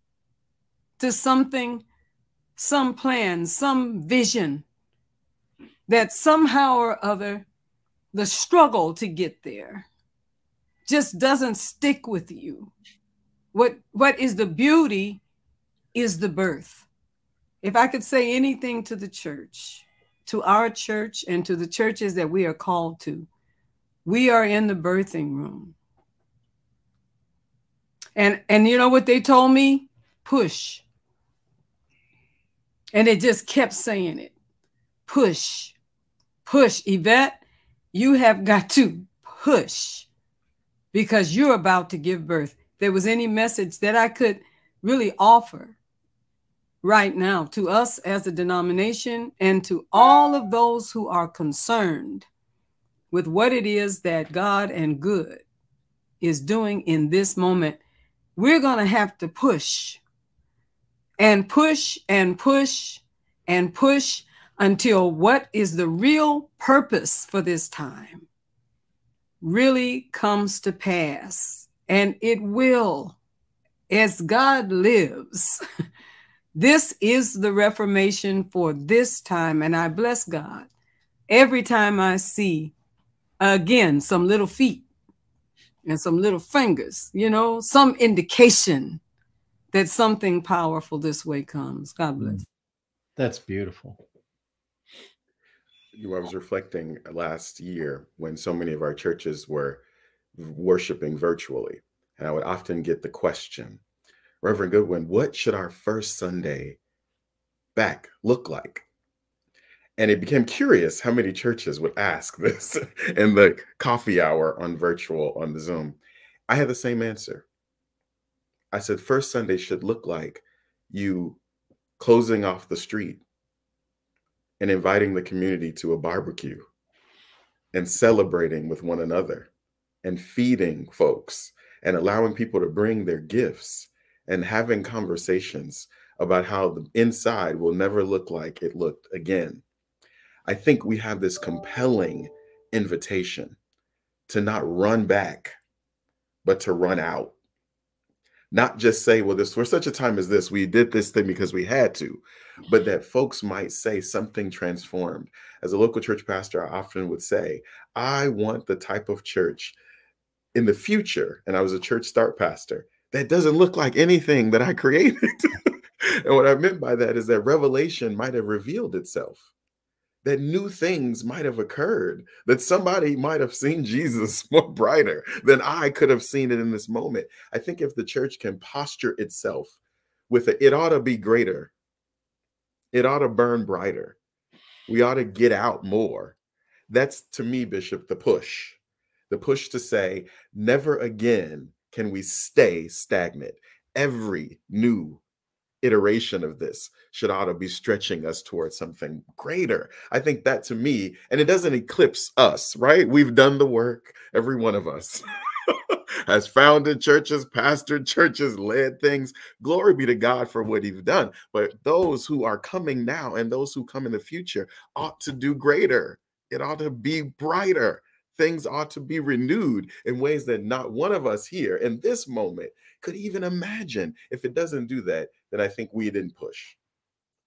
to something, some plan, some vision that somehow or other the struggle to get there just doesn't stick with you. What what is the beauty is the birth. If I could say anything to the church, to our church and to the churches that we are called to, we are in the birthing room. And and you know what they told me? Push. And they just kept saying it. Push. Push, Yvette. You have got to push because you're about to give birth. If there was any message that I could really offer right now to us as a denomination and to all of those who are concerned with what it is that God and good is doing in this moment, we're going to have to push and push and push and push until what is the real purpose for this time really comes to pass, and it will, as God lives. this is the Reformation for this time, and I bless God every time I see again some little feet and some little fingers, you know, some indication that something powerful this way comes. God bless. Mm. That's beautiful you know, I was reflecting last year when so many of our churches were worshiping virtually. And I would often get the question, Reverend Goodwin, what should our first Sunday back look like? And it became curious how many churches would ask this in the coffee hour on virtual on the Zoom. I had the same answer. I said, first Sunday should look like you closing off the street and inviting the community to a barbecue and celebrating with one another and feeding folks and allowing people to bring their gifts and having conversations about how the inside will never look like it looked again. I think we have this compelling invitation to not run back, but to run out. Not just say, well, this for such a time as this, we did this thing because we had to, but that folks might say something transformed. As a local church pastor, I often would say, I want the type of church in the future, and I was a church start pastor, that doesn't look like anything that I created. and what I meant by that is that revelation might have revealed itself that new things might have occurred, that somebody might have seen Jesus more brighter than I could have seen it in this moment. I think if the church can posture itself with a, it ought to be greater. It ought to burn brighter. We ought to get out more. That's to me, Bishop, the push. The push to say, never again can we stay stagnant. Every new iteration of this should ought to be stretching us towards something greater. I think that to me, and it doesn't eclipse us, right? We've done the work, every one of us. has founded churches, pastored churches, led things. Glory be to God for what he's done. But those who are coming now and those who come in the future ought to do greater. It ought to be brighter. Things ought to be renewed in ways that not one of us here in this moment could even imagine. If it doesn't do that, then I think we didn't push.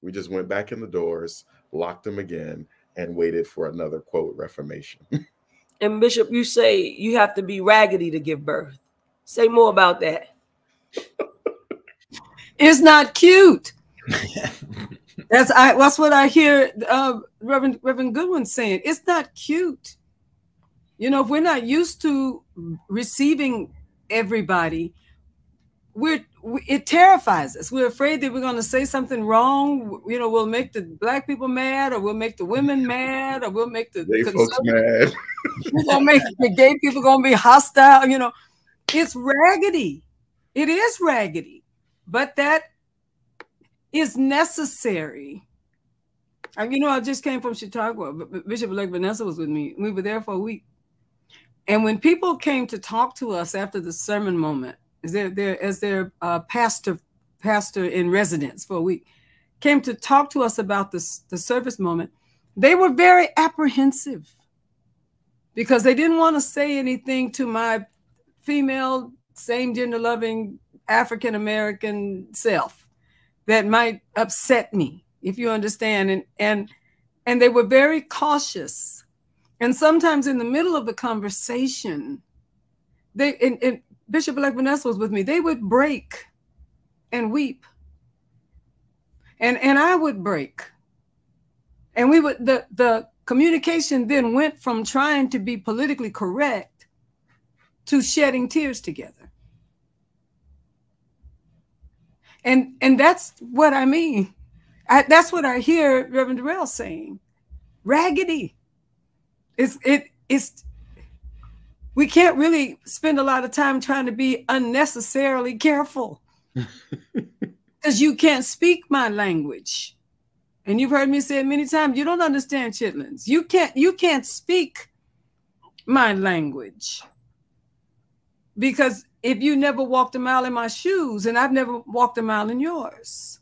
We just went back in the doors, locked them again, and waited for another quote reformation. And Bishop, you say you have to be raggedy to give birth. Say more about that. it's not cute. that's I that's what I hear uh, Reverend Reverend Goodwin saying. It's not cute. You know, if we're not used to receiving everybody, we're it terrifies us. We're afraid that we're going to say something wrong. You know, we'll make the black people mad, or we'll make the women mad, or we'll make the gay folks mad. we're gonna make the gay people going to be hostile. You know, it's raggedy. It is raggedy, but that is necessary. And you know, I just came from Chicago. Bishop Elect Vanessa was with me. We were there for a week. And when people came to talk to us after the sermon moment, as their, their as their uh, pastor pastor in residence for a week, came to talk to us about this the service moment, they were very apprehensive because they didn't want to say anything to my female, same gender loving African American self that might upset me, if you understand. And and and they were very cautious. And sometimes in the middle of the conversation, they and, and Bishop Elect Vanessa was with me, they would break and weep. And and I would break. And we would the the communication then went from trying to be politically correct to shedding tears together. And and that's what I mean. I, that's what I hear Reverend Darrell saying. Raggedy. It's it it's we can't really spend a lot of time trying to be unnecessarily careful. Because you can't speak my language. And you've heard me say it many times you don't understand chitlins. You can't you can't speak my language. Because if you never walked a mile in my shoes and i've never walked a mile in yours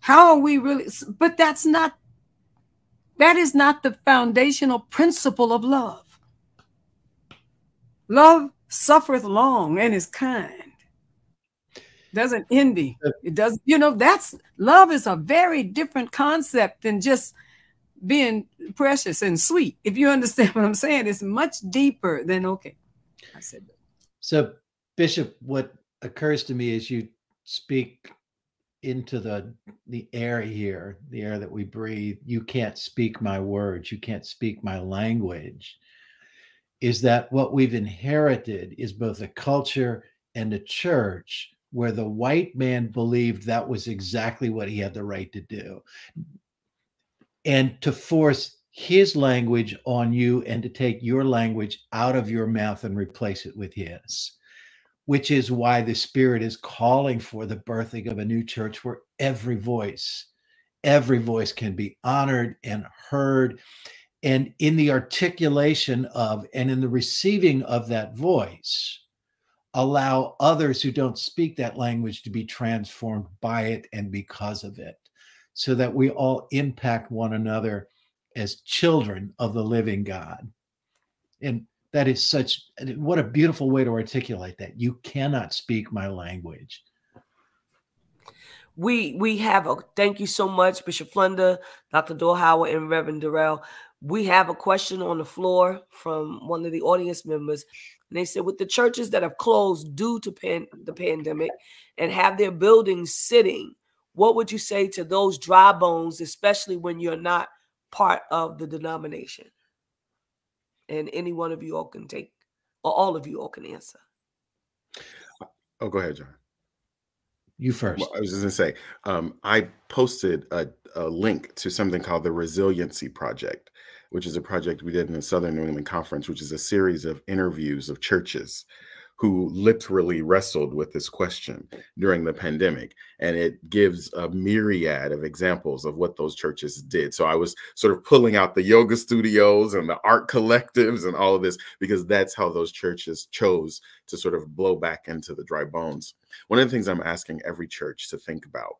how are we really but that's not that is not the foundational principle of love Love suffereth long and is kind. Doesn't envy. It does, you know, that's love is a very different concept than just being precious and sweet. If you understand what I'm saying, it's much deeper than okay. I said that. So, Bishop, what occurs to me as you speak into the the air here, the air that we breathe, you can't speak my words, you can't speak my language is that what we've inherited is both a culture and a church where the white man believed that was exactly what he had the right to do. And to force his language on you and to take your language out of your mouth and replace it with his, which is why the Spirit is calling for the birthing of a new church where every voice, every voice can be honored and heard and in the articulation of and in the receiving of that voice allow others who don't speak that language to be transformed by it and because of it so that we all impact one another as children of the living god. And that is such what a beautiful way to articulate that. You cannot speak my language. We we have a thank you so much bishop flunder dr dorhauer and reverend darrell we have a question on the floor from one of the audience members. And they said, with the churches that have closed due to pan- the pandemic and have their buildings sitting, what would you say to those dry bones, especially when you're not part of the denomination? And any one of you all can take, or all of you all can answer. Oh, go ahead, John. You first. Well, I was just going to say, um, I posted a, a link to something called the Resiliency Project, which is a project we did in the Southern New England Conference, which is a series of interviews of churches who literally wrestled with this question during the pandemic. And it gives a myriad of examples of what those churches did. So I was sort of pulling out the yoga studios and the art collectives and all of this because that's how those churches chose to sort of blow back into the dry bones. One of the things I'm asking every church to think about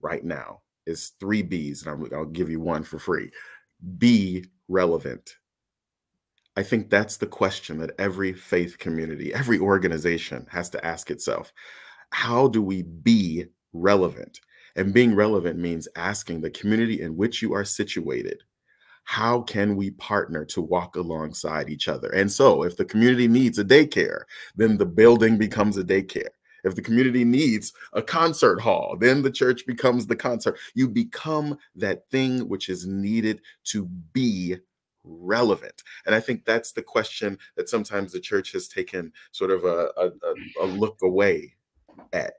right now is three B's, and I'll give you one for free. Be relevant I think that's the question that every faith community, every organization has to ask itself. How do we be relevant? And being relevant means asking the community in which you are situated, how can we partner to walk alongside each other? And so, if the community needs a daycare, then the building becomes a daycare. If the community needs a concert hall, then the church becomes the concert. You become that thing which is needed to be relevant? And I think that's the question that sometimes the church has taken sort of a, a, a look away at.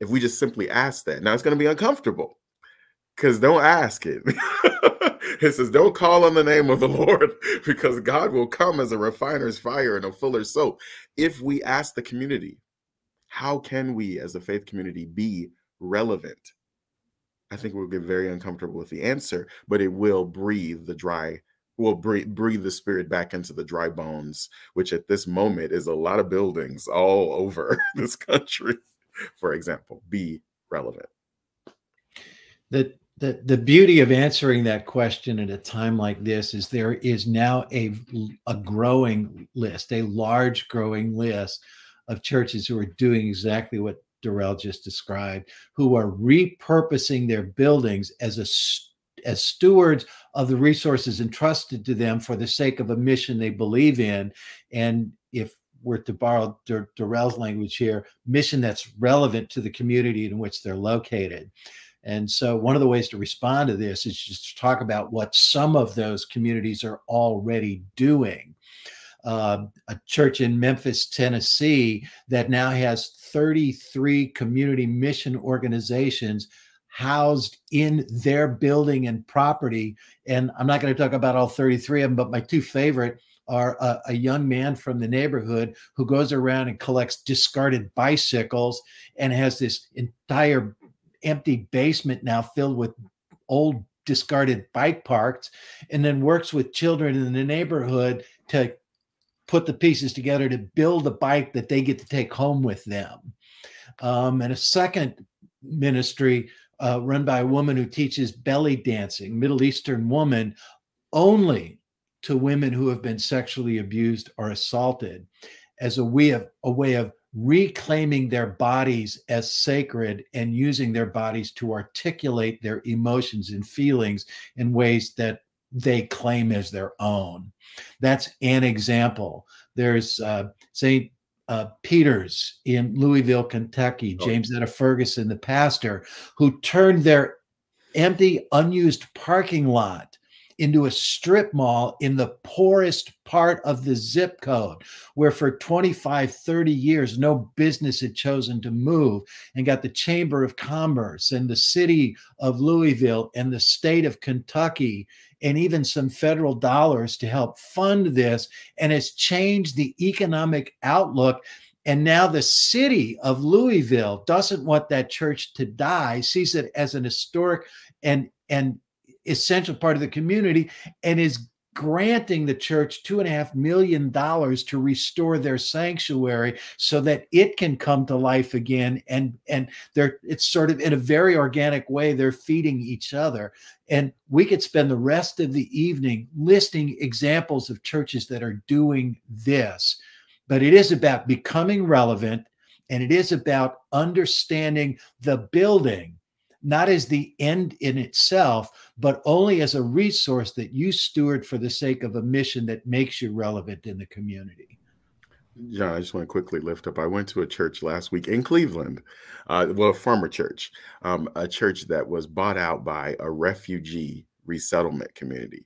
If we just simply ask that, now it's going to be uncomfortable because don't ask it. it says, Don't call on the name of the Lord because God will come as a refiner's fire and a fuller's soap. If we ask the community, how can we as a faith community be relevant? I think we'll get very uncomfortable with the answer, but it will breathe the dry will breathe, breathe the spirit back into the dry bones, which at this moment is a lot of buildings all over this country, for example, be relevant. The, the, the beauty of answering that question at a time like this is there is now a, a growing list, a large growing list of churches who are doing exactly what Darrell just described, who are repurposing their buildings as a as stewards of the resources entrusted to them for the sake of a mission they believe in. And if we're to borrow Darrell's language here, mission that's relevant to the community in which they're located. And so, one of the ways to respond to this is just to talk about what some of those communities are already doing. Uh, a church in Memphis, Tennessee, that now has 33 community mission organizations housed in their building and property. And I'm not going to talk about all 33 of them, but my two favorite are a, a, young man from the neighborhood who goes around and collects discarded bicycles and has this entire empty basement now filled with old discarded bike parts and then works with children in the neighborhood to put the pieces together to build a bike that they get to take home with them. Um, and a second ministry uh, run by a woman who teaches belly dancing, Middle Eastern woman, only to women who have been sexually abused or assaulted, as a way of a way of reclaiming their bodies as sacred and using their bodies to articulate their emotions and feelings in ways that they claim as their own. That's an example. There's uh, St uh, Peters in Louisville, Kentucky, oh. Jamesetta Ferguson, the pastor, who turned their empty, unused parking lot into a strip mall in the poorest part of the zip code, where for 25, 30 years, no business had chosen to move, and got the Chamber of Commerce and the city of Louisville and the state of Kentucky and even some federal dollars to help fund this and has changed the economic outlook. And now the city of Louisville doesn't want that church to die, sees it as an historic and and essential part of the community, and is granting the church two and a half million dollars to restore their sanctuary so that it can come to life again. And and they're it's sort of in a very organic way they're feeding each other. And we could spend the rest of the evening listing examples of churches that are doing this. But it is about becoming relevant and it is about understanding the building not as the end in itself, but only as a resource that you steward for the sake of a mission that makes you relevant in the community. John, I just want to quickly lift up. I went to a church last week in Cleveland, uh, well, a former church, um, a church that was bought out by a refugee resettlement community.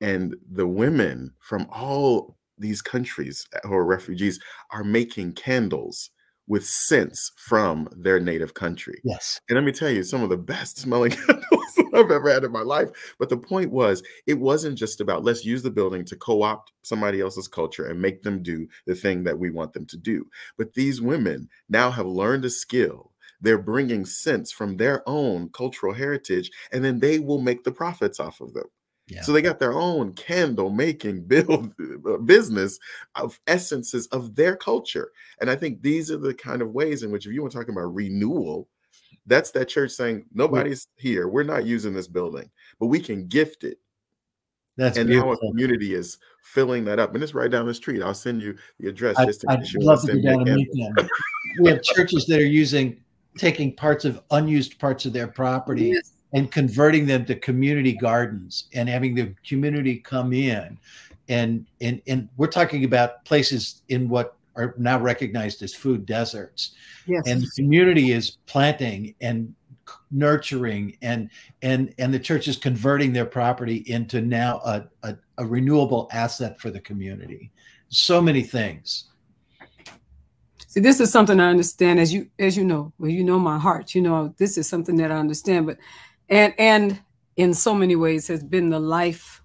And the women from all these countries who are refugees are making candles with scents from their native country. Yes. And let me tell you, some of the best smelling candles I've ever had in my life. But the point was, it wasn't just about let's use the building to co opt somebody else's culture and make them do the thing that we want them to do. But these women now have learned a skill. They're bringing scents from their own cultural heritage, and then they will make the profits off of them. Yeah. So they got their own candle making build uh, business of essences of their culture. And I think these are the kind of ways in which if you want to talk about renewal, that's that church saying nobody's here. We're not using this building, but we can gift it. That's and beautiful. now a community is filling that up, and it's right down the street. I'll send you the address. I, just I'd love to go down and meet them. we have churches that are using taking parts of unused parts of their property yes and converting them to community gardens and having the community come in and and and we're talking about places in what are now recognized as food deserts yes. and the community is planting and nurturing and and and the church is converting their property into now a, a, a renewable asset for the community so many things See, this is something I understand as you as you know, well, you know my heart. You know, this is something that I understand. But and and in so many ways has been the life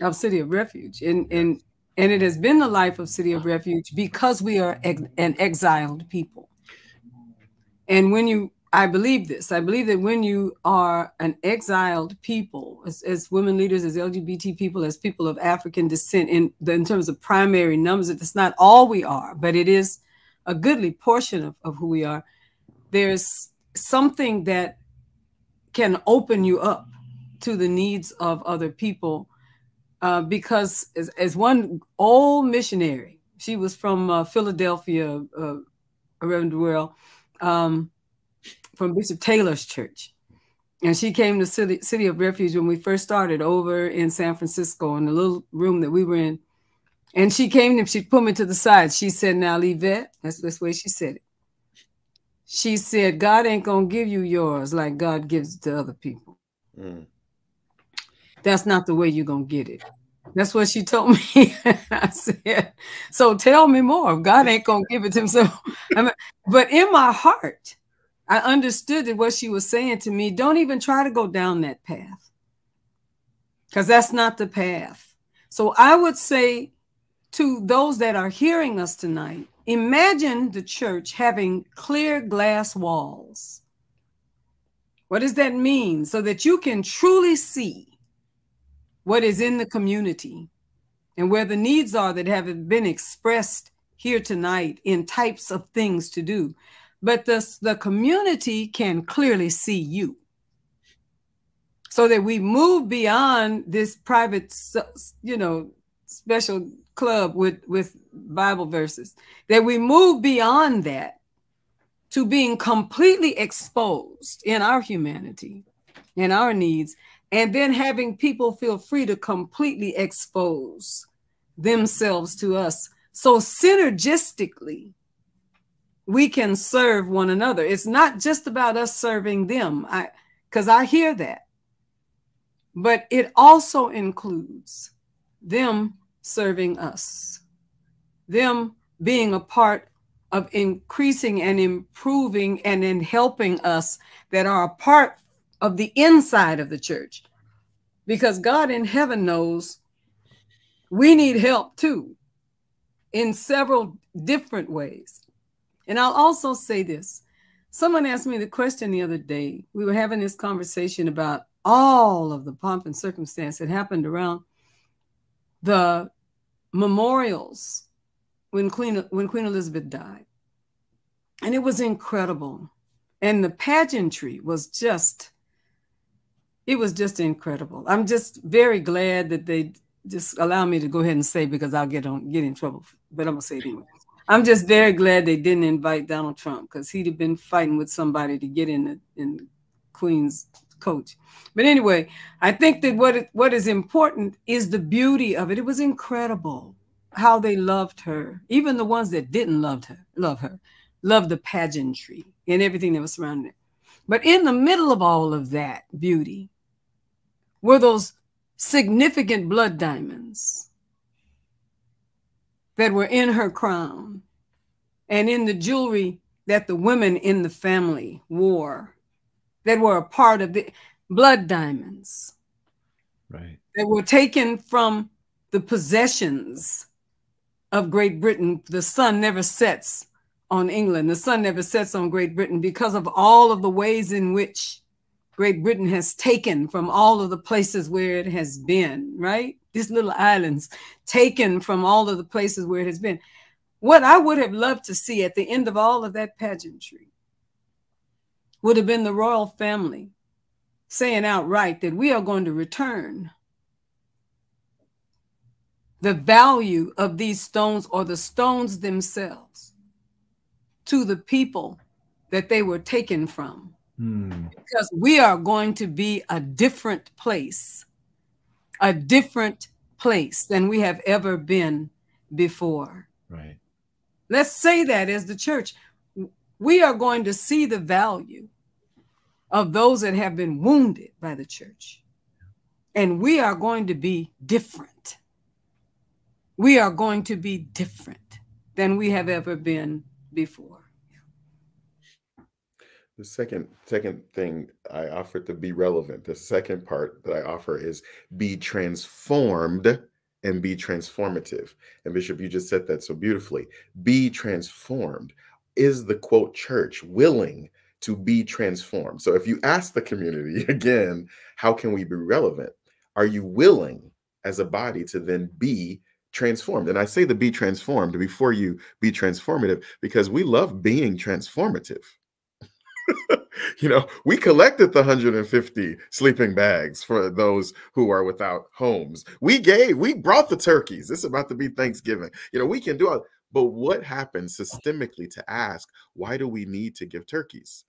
of City of Refuge. And and and it has been the life of City of Refuge because we are ex an exiled people. And when you I believe this. I believe that when you are an exiled people, as, as, women leaders, as LGBT people, as people of African descent, in, in terms of primary numbers, it's not all we are, but it is a goodly portion of, of who we are. There's something that can open you up to the needs of other people. Uh, because as, as one old missionary, she was from uh, Philadelphia, uh, around the world, um, from Bishop Taylor's church. And she came to City, City of Refuge when we first started over in San Francisco in the little room that we were in. And she came and she put me to the side. She said, Now, Yvette, that's the way she said it she said, God ain't going to give you yours like God gives it to other people. Mm. That's not the way you're going to get it. That's what she told me. I said, so tell me more. God ain't going to give it to himself. I mean, but in my heart, I understood that what she was saying to me, don't even try to go down that path because that's not the path. So I would say to those that are hearing us tonight, Imagine the church having clear glass walls. What does that mean? So that you can truly see what is in the community and where the needs are that have been expressed here tonight in types of things to do. But the, the community can clearly see you. So that we move beyond this private, you know, special club with with bible verses that we move beyond that to being completely exposed in our humanity in our needs and then having people feel free to completely expose themselves to us. So synergistically we can serve one another. It's not just about us serving them. I because i hear that. But it also includes them serving us, them being a part of increasing and improving and in helping us that are a part of the inside of the church. Because God in heaven knows we need help too in several different ways. And I'll also say this. Someone asked me the question the other day. We were having this conversation about all of the pomp and circumstance that happened around the memorials when Queen when Queen Elizabeth died. And it was incredible. And the pageantry was just it was just incredible. I'm just very glad that they just allow me to go ahead and say because I'll get on get in trouble, but I'm gonna say it anyway. I'm just very glad they didn't invite Donald Trump because he'd have been fighting with somebody to get in the in Queen's coach. But anyway, I think that what what is important is the beauty of it. It was incredible how they loved her. Even the ones that didn't love her, love her, loved the pageantry and everything that was surrounding it. But in the middle of all of that beauty were those significant blood diamonds that were in her crown and in the jewelry that the women in the family wore that were a part of the blood diamonds. Right. That were taken from the possessions of Great Britain. The sun never sets on England. The sun never sets on Great Britain because of all of the ways in which Great Britain has taken from all of the places where it has been, right? These little islands taken from all of the places where it has been. What I would have loved to see at the end of all of that pageantry would have been the royal family saying outright that we are going to return the value of these stones or the stones themselves to the people that they were taken from. Hmm. Because we are going to be a different place, a different place than we have ever been before. Right. Let's say that as the church. We are going to see the value of those that have been wounded by the church. And we are going to be different. We are going to be different than we have ever been before. The second second thing I offer to be relevant, the second part that I offer is be transformed and be transformative. And Bishop, you just said that so beautifully. Be transformed. Is the quote church willing to be transformed? So if you ask the community again, how can we be relevant? Are you willing as a body to then be transformed? And I say to be transformed before you be transformative because we love being transformative. you know, we collected the 150 sleeping bags for those who are without homes. We gave, we brought the turkeys. Is about to be Thanksgiving. You know, we can do all, but what happens systemically to ask, why do we need to give turkeys?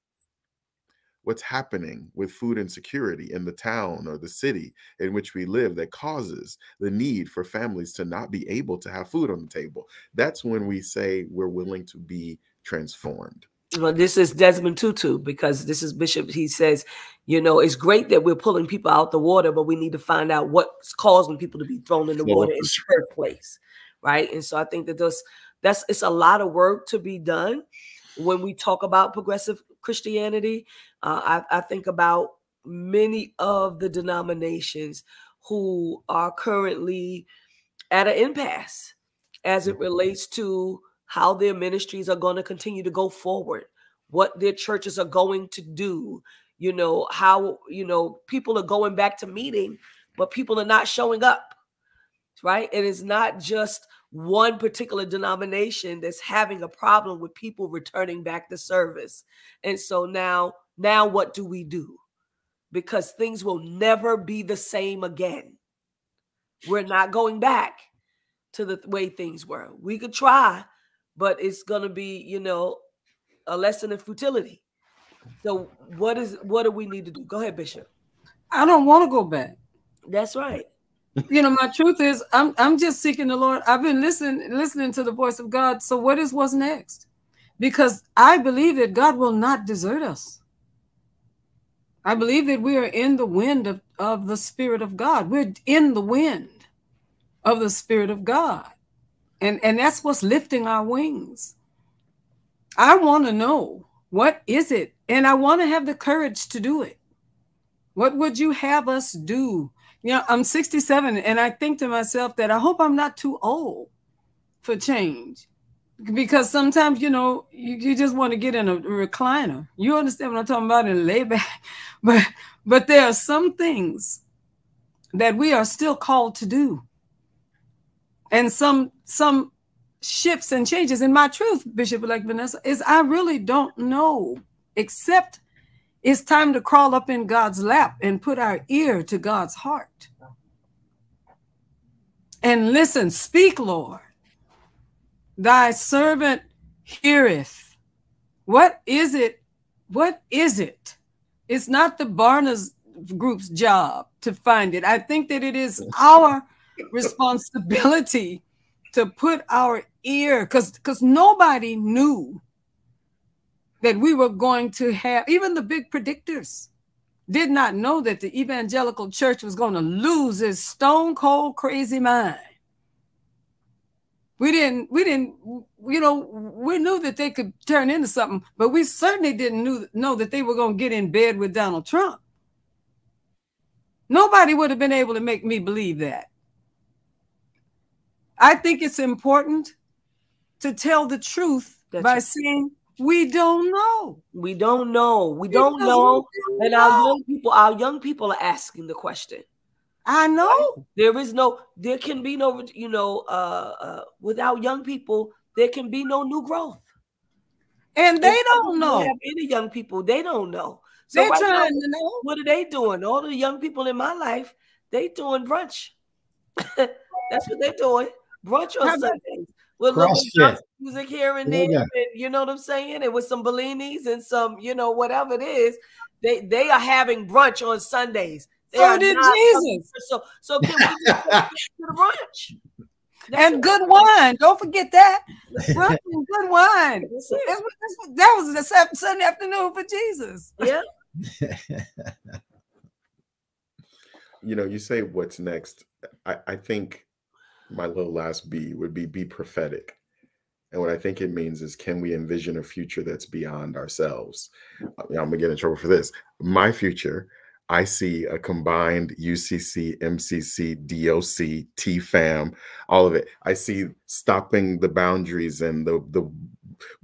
What's happening with food insecurity in the town or the city in which we live that causes the need for families to not be able to have food on the table? That's when we say we're willing to be transformed well, this is Desmond Tutu because this is Bishop. He says, you know, it's great that we're pulling people out the water, but we need to find out what's causing people to be thrown in the water in the first place, right? And so I think that those that's it's a lot of work to be done when we talk about progressive Christianity. Uh, I, I think about many of the denominations who are currently at an impasse as it relates to how their ministries are going to continue to go forward, what their churches are going to do, you know, how, you know, people are going back to meeting, but people are not showing up, right? It is not just one particular denomination that's having a problem with people returning back to service. And so now, now what do we do? Because things will never be the same again. We're not going back to the way things were. We could try, but it's going to be, you know, a lesson in futility. So what is what do we need to do? Go ahead, Bishop. I don't want to go back. That's right. You know, my truth is I'm I'm just seeking the Lord. I've been listening listening to the voice of God. So what is what's next? Because I believe that God will not desert us. I believe that we are in the wind of, of the Spirit of God. We're in the wind of the Spirit of God. And, and that's what's lifting our wings. I want to know what is it? And I want to have the courage to do it. What would you have us do? You know, I'm 67 and I think to myself that I hope I'm not too old for change. Because sometimes, you know, you, you just want to get in a recliner. You understand what I'm talking about and lay back. But but there are some things that we are still called to do and some some shifts and changes. And my truth, Bishop like Vanessa, is I really don't know, except it's time to crawl up in God's lap and put our ear to God's heart. And listen, speak, Lord. Thy servant heareth. What is it? What is it? It's not the Barna's group's job to find it. I think that it is our responsibility to put our ear because because nobody knew that we were going to have even the big predictors did not know that the evangelical church was going to lose its stone cold crazy mind We didn't, we didn't, you know, we knew that they could turn into something, but we certainly didn't knew, know that they were going to get in bed with Donald Trump. Nobody would have been able to make me believe that. I think it's important to tell the truth That's by right. saying we don't know. We don't know. We don't know. And our young people, our young people are asking the question. I know. There is no, there can be no, you know, uh, uh without young people, there can be no new growth. And they if don't know. Have any young people, they don't know. So They're right trying now, to know. What are they doing? All the young people in my life, they doing brunch. That's what they're doing. Brunch on Sundays. With little music here and there, and, you know what I'm saying? And with some Bellinis and some, you know, whatever it is, they they are having brunch on Sundays. They so did Jesus. So so can we to the brunch? That's and good wine. Don't forget that. Brunch and good wine. That was, that was the Sunday afternoon for Jesus. Yeah. you know, you say what's next. I, I think my little last B would be be prophetic. And what I think it means is, can we envision a future that's beyond ourselves? Uh, I'm gonna get in trouble for this. My future, I see a combined UCC, MCC, DOC, TFAM, all of it. I see stopping the boundaries and the the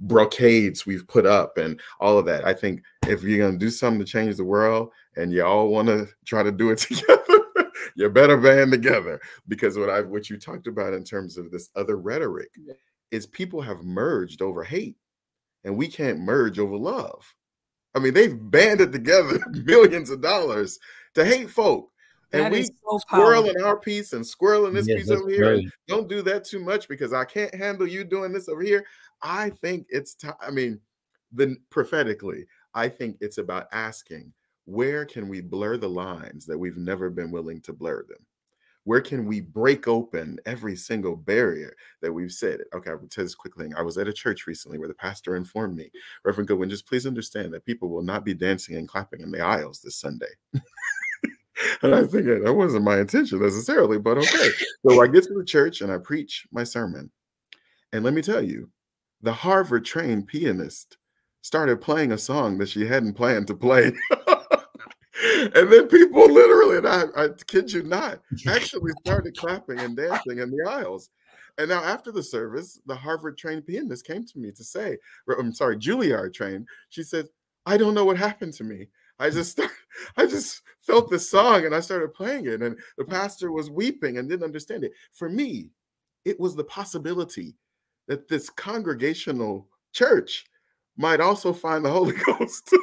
brocades we've put up and all of that. I think if you're gonna do something to change the world and you all want to try to do it together, you better band together because what I what you talked about in terms of this other rhetoric yeah. is people have merged over hate, and we can't merge over love. I mean, they've banded together millions of dollars to hate folk. And that we so squirreling our piece and squirreling this piece over here. Don't do that too much because I can't handle you doing this over here. I think it's time. I mean, then prophetically, I think it's about asking where can we blur the lines that we've never been willing to blur them? Where can we break open every single barrier that we've said? Okay, I'll tell this quick thing. I was at a church recently where the pastor informed me, Reverend Goodwin, just please understand that people will not be dancing and clapping in the aisles this Sunday. and I think that wasn't my intention necessarily, but okay. So I get to the church and I preach my sermon. And let me tell you, the Harvard trained pianist started playing a song that she hadn't planned to play. and then people literally, and I, I kid you not, actually started clapping and dancing in the aisles. And now, after the service, the Harvard trained pianist came to me to say, I'm sorry, Juilliard trained. She said, I don't know what happened to me. I mm. just started, I just felt this song and I started playing it. And the pastor was weeping and didn't understand it. For me, it was the possibility that this congregational church might also find the Holy Ghost.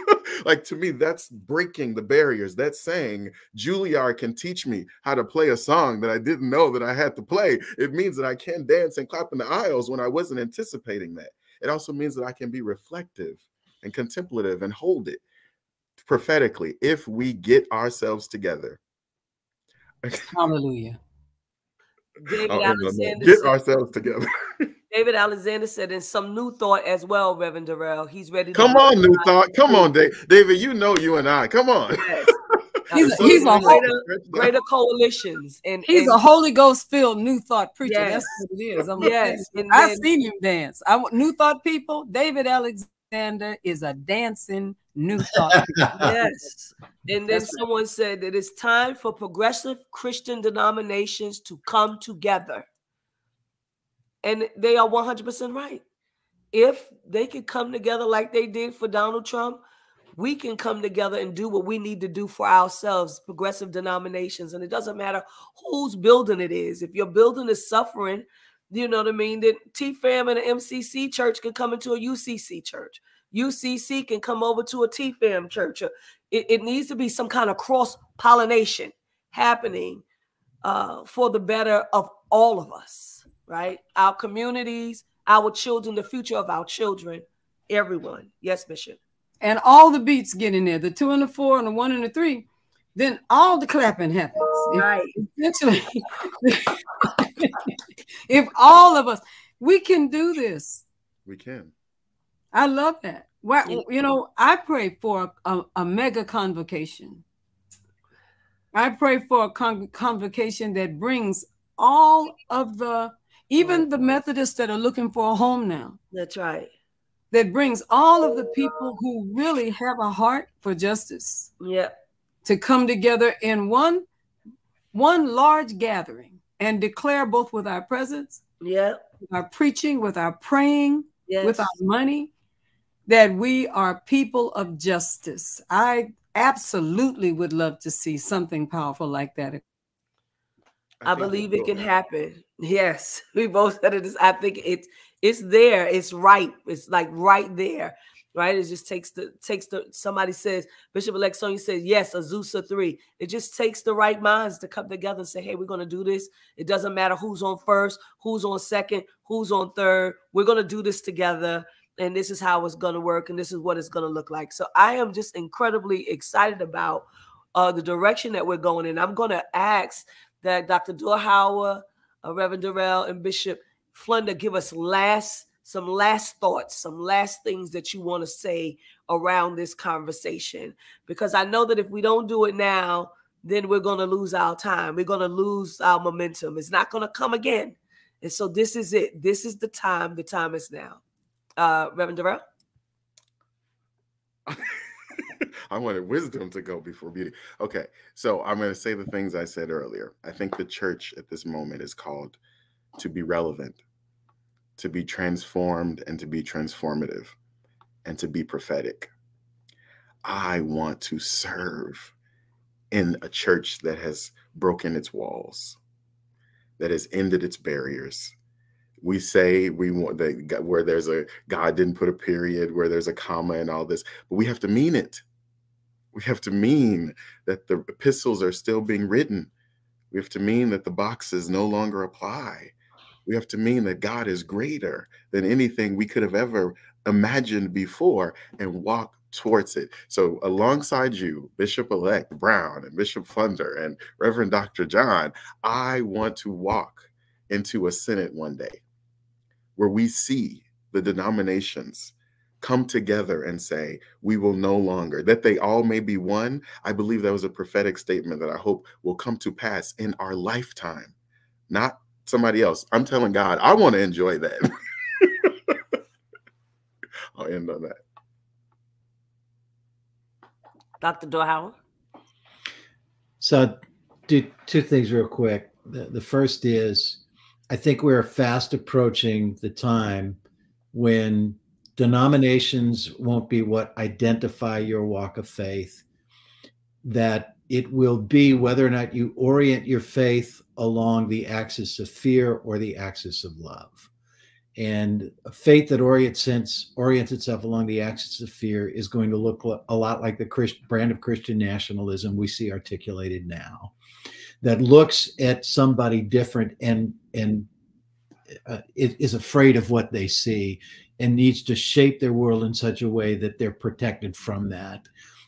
Like to me, that's breaking the barriers. That's saying Juilliard can teach me how to play a song that I didn't know that I had to play. It means that I can dance and clap in the aisles when I wasn't anticipating that. It also means that I can be reflective and contemplative and hold it prophetically if we get ourselves together. Hallelujah. David uh, uh, uh, Alexander get ourselves together. David Alexander said, and some new thought as well, Reverend Darrell. He's ready. Come on, new thought. Come on, Dave. David. You know you and I. Come on. Yes. he's, he's a greater, greater coalitions, and he's and, a Holy Ghost filled new thought preacher. Yes. That's what it is. I'm yes, I've seen him dance. I want new thought people. David Alexander is a dancing new thought. yes, and then That's someone right. said that it's time for progressive Christian denominations to come together. And they are 100% right. If they could come together like they did for Donald Trump, we can come together and do what we need to do for ourselves, progressive denominations. And it doesn't matter whose building it is. If your building is suffering, you know what I mean? Then TFAM and an MCC church can come into a UCC church. UCC can come over to a TFAM church. It, it needs to be some kind of cross pollination happening uh, for the better of all of us right? Our communities, our children, the future of our children, everyone. Yes, Bishop. And all the beats get in there, the two and the four and the one and the three, then all the clapping happens. Right. Essentially, if all of us, we can do this. We can. I love that. Well, you know, I pray for a, a mega convocation. I pray for a con- convocation that brings all of the even the Methodists that are looking for a home now. That's right. That brings all of the people who really have a heart for justice. Yeah. To come together in one one large gathering and declare both with our presence, yeah, with our preaching, with our praying, yes. with our money, that we are people of justice. I absolutely would love to see something powerful like that I, I believe it can happen. Yes, we both said it. I think it's it's there. It's right. It's like right there. Right. It just takes the takes the somebody says Bishop Elect says yes, Azusa three. It just takes the right minds to come together and say, hey, we're gonna do this. It doesn't matter who's on first, who's on second, who's on third. We're gonna do this together and this is how it's going to work and this is what it's going to look like so i am just incredibly excited about uh, the direction that we're going in i'm going to ask that Dr. Dorhauer, uh, Reverend Darrell, and Bishop Flunder give us last some last thoughts, some last things that you want to say around this conversation. Because I know that if we don't do it now, then we're going to lose our time. We're going to lose our momentum. It's not going to come again. And so this is it. This is the time. The time is now. Uh, Reverend Darrell? I wanted wisdom to go before beauty. Okay, so I'm going to say the things I said earlier. I think the church at this moment is called to be relevant, to be transformed, and to be transformative, and to be prophetic. I want to serve in a church that has broken its walls, that has ended its barriers, we say we want that where there's a God didn't put a period, where there's a comma and all this, but we have to mean it. We have to mean that the epistles are still being written. We have to mean that the boxes no longer apply. We have to mean that God is greater than anything we could have ever imagined before and walk towards it. So, alongside you, Bishop elect Brown and Bishop Flunder and Reverend Dr. John, I want to walk into a synod one day where we see the denominations come together and say, we will no longer, that they all may be one. I believe that was a prophetic statement that I hope will come to pass in our lifetime, not somebody else. I'm telling God, I want to enjoy that. I'll end on that. Dr. Dorhauer? So, do two things real quick. The, the first is I think we're fast approaching the time when denominations won't be what identify your walk of faith, that it will be whether or not you orient your faith along the axis of fear or the axis of love. And a faith that orients, orients itself along the axis of fear is going to look a lot like the Christ, brand of Christian nationalism we see articulated now that looks at somebody different and and uh, is afraid of what they see and needs to shape their world in such a way that they're protected from that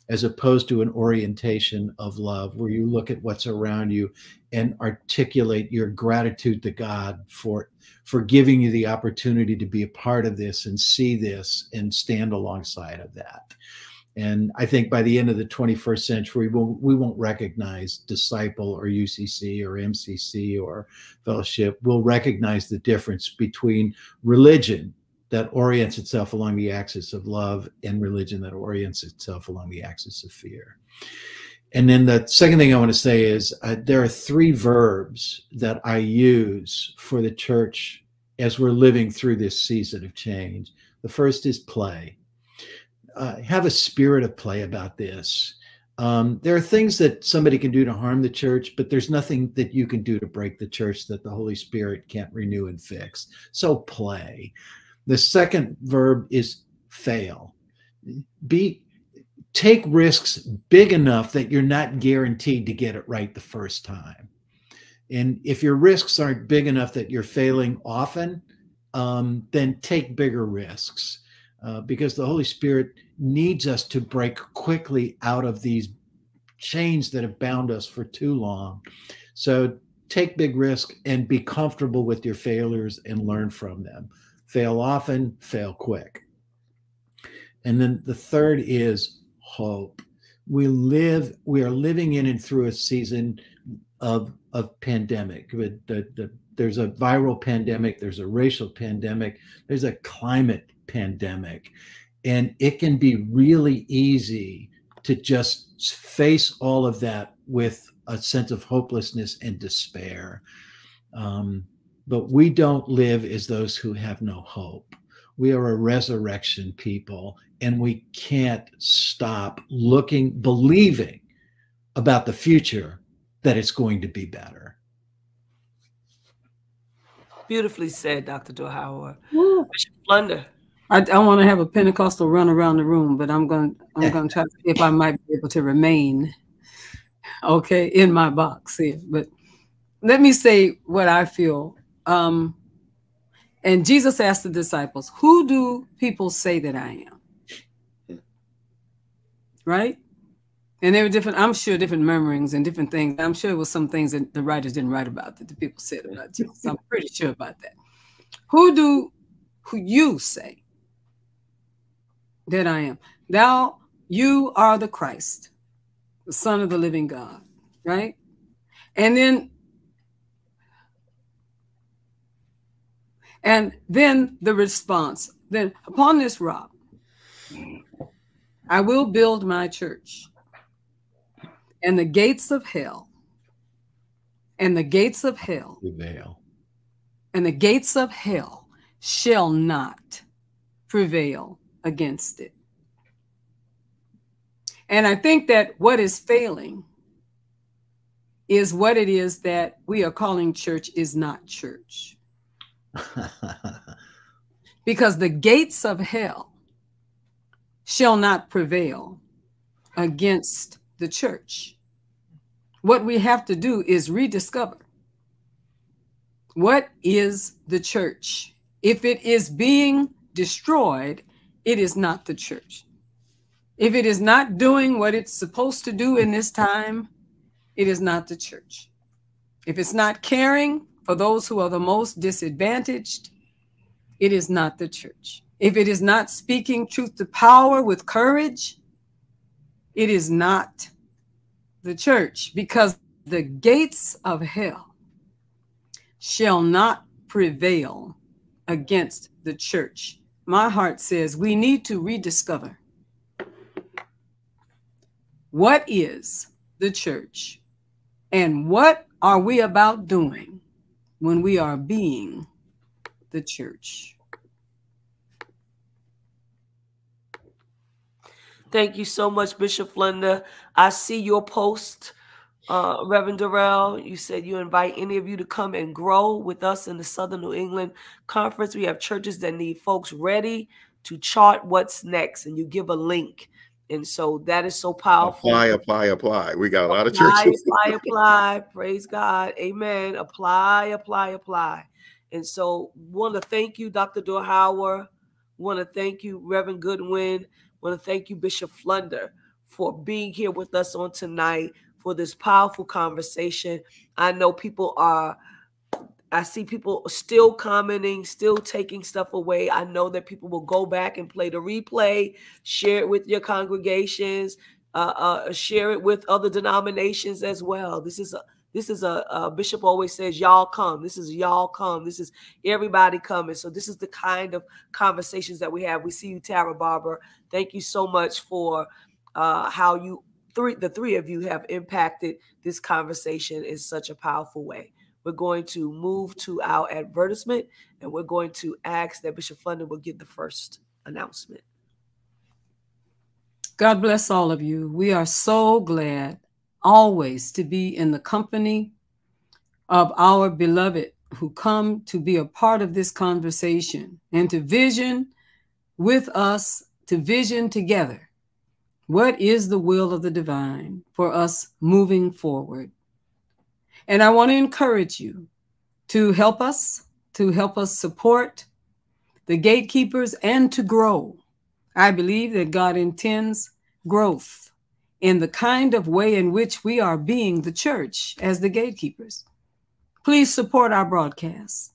as opposed to an orientation of love where you look at what's around you and articulate your gratitude to God for for giving you the opportunity to be a part of this and see this and stand alongside of that. And I think by the end of the 21st century, we'll, we won't recognize disciple or UCC or MCC or fellowship. We'll recognize the difference between religion that orients itself along the axis of love and religion that orients itself along the axis of fear. And then the second thing I want to say is uh, there are three verbs that I use for the church as we're living through this season of change. The first is play uh, have a spirit of play about this. Um, there are things that somebody can do to harm the church, but there's nothing that you can do to break the church that the Holy Spirit can't renew and fix. So play. The second verb is fail. Be take risks big enough that you're not guaranteed to get it right the first time. And if your risks aren't big enough that you're failing often, um, then take bigger risks uh, because the Holy Spirit needs us to break quickly out of these chains that have bound us for too long. So take big risk and be comfortable with your failures and learn from them. Fail often, fail quick. And then the third is hope. We live, we are living in and through a season of of pandemic. The, the, there's a viral pandemic, there's a racial pandemic, there's a climate pandemic, and it can be really easy to just face all of that with a sense of hopelessness and despair. Um, but we don't live as those who have no hope. We are a resurrection people, and we can't stop looking, believing about the future that it's going to be better. Beautifully said, Dr. Dorhauer. Bishop Flunder. I, I want to have a Pentecostal run around the room, but I'm going I'm going to try to see if I might be able to remain okay in my box here. But let me say what I feel. Um, and Jesus asked the disciples, "Who do people say that I am?" Right? And there were different, I'm sure, different murmurings and different things. I'm sure it was some things that the writers didn't write about that the people said about Jesus. I'm pretty sure about that. Who do who you say that I am? Thou, you are the Christ, the Son of the living God, right? And then and then the response, then upon this rock, I will build my church and the gates of hell and the gates of hell prevail and the gates of hell shall not prevail against it. And i think that what is failing is what it is that we are calling church is not church because the gates of hell shall not prevail against the church. What we have to do is rediscover what is the church. If it is being destroyed, it is not the church. If it is not doing what it's supposed to do in this time, it is not the church. If it's not caring for those who are the most disadvantaged, it is not the church. If it is not speaking truth to power with courage, it is not the church because the gates of hell shall not prevail against the church. My heart says we need to rediscover what is the church and what are we about doing when we are being the church. Thank you so much, Bishop Flunder. I see your post, uh, Reverend Darrell. You said you invite any of you to come and grow with us in the Southern New England Conference. We have churches that need folks ready to chart what's next, and you give a link. And so that is so powerful. Apply, apply, apply. We got a lot apply, of churches. apply, apply. Apply. Praise God. Amen. Apply, apply, apply. And so want to thank you, Dr. Dorhauer. Want to thank you, Reverend Goodwin want to thank you, Bishop Flunder, for being here with us on tonight for this powerful conversation. I know people are, I see people still commenting, still taking stuff away. I know that people will go back and play the replay, share it with your congregations, uh, uh, share it with other denominations as well. This is a this is a, a, bishop always says, y'all come. This is y'all come. This is everybody coming. So this is the kind of conversations that we have. We see you, Tara Barber. Thank you so much for uh, how you three the three of you have impacted this conversation in such a powerful way. We're going to move to our advertisement and we're going to ask that Bishop Flunder will give the first announcement. God bless all of you. We are so glad always to be in the company of our beloved who come to be a part of this conversation and to vision with us, to vision together. What is the will of the divine for us moving forward? And I want to encourage you to help us, to help us support the gatekeepers and to grow. I believe that God intends growth in the kind of way in which we are being the church as the gatekeepers. Please support our broadcast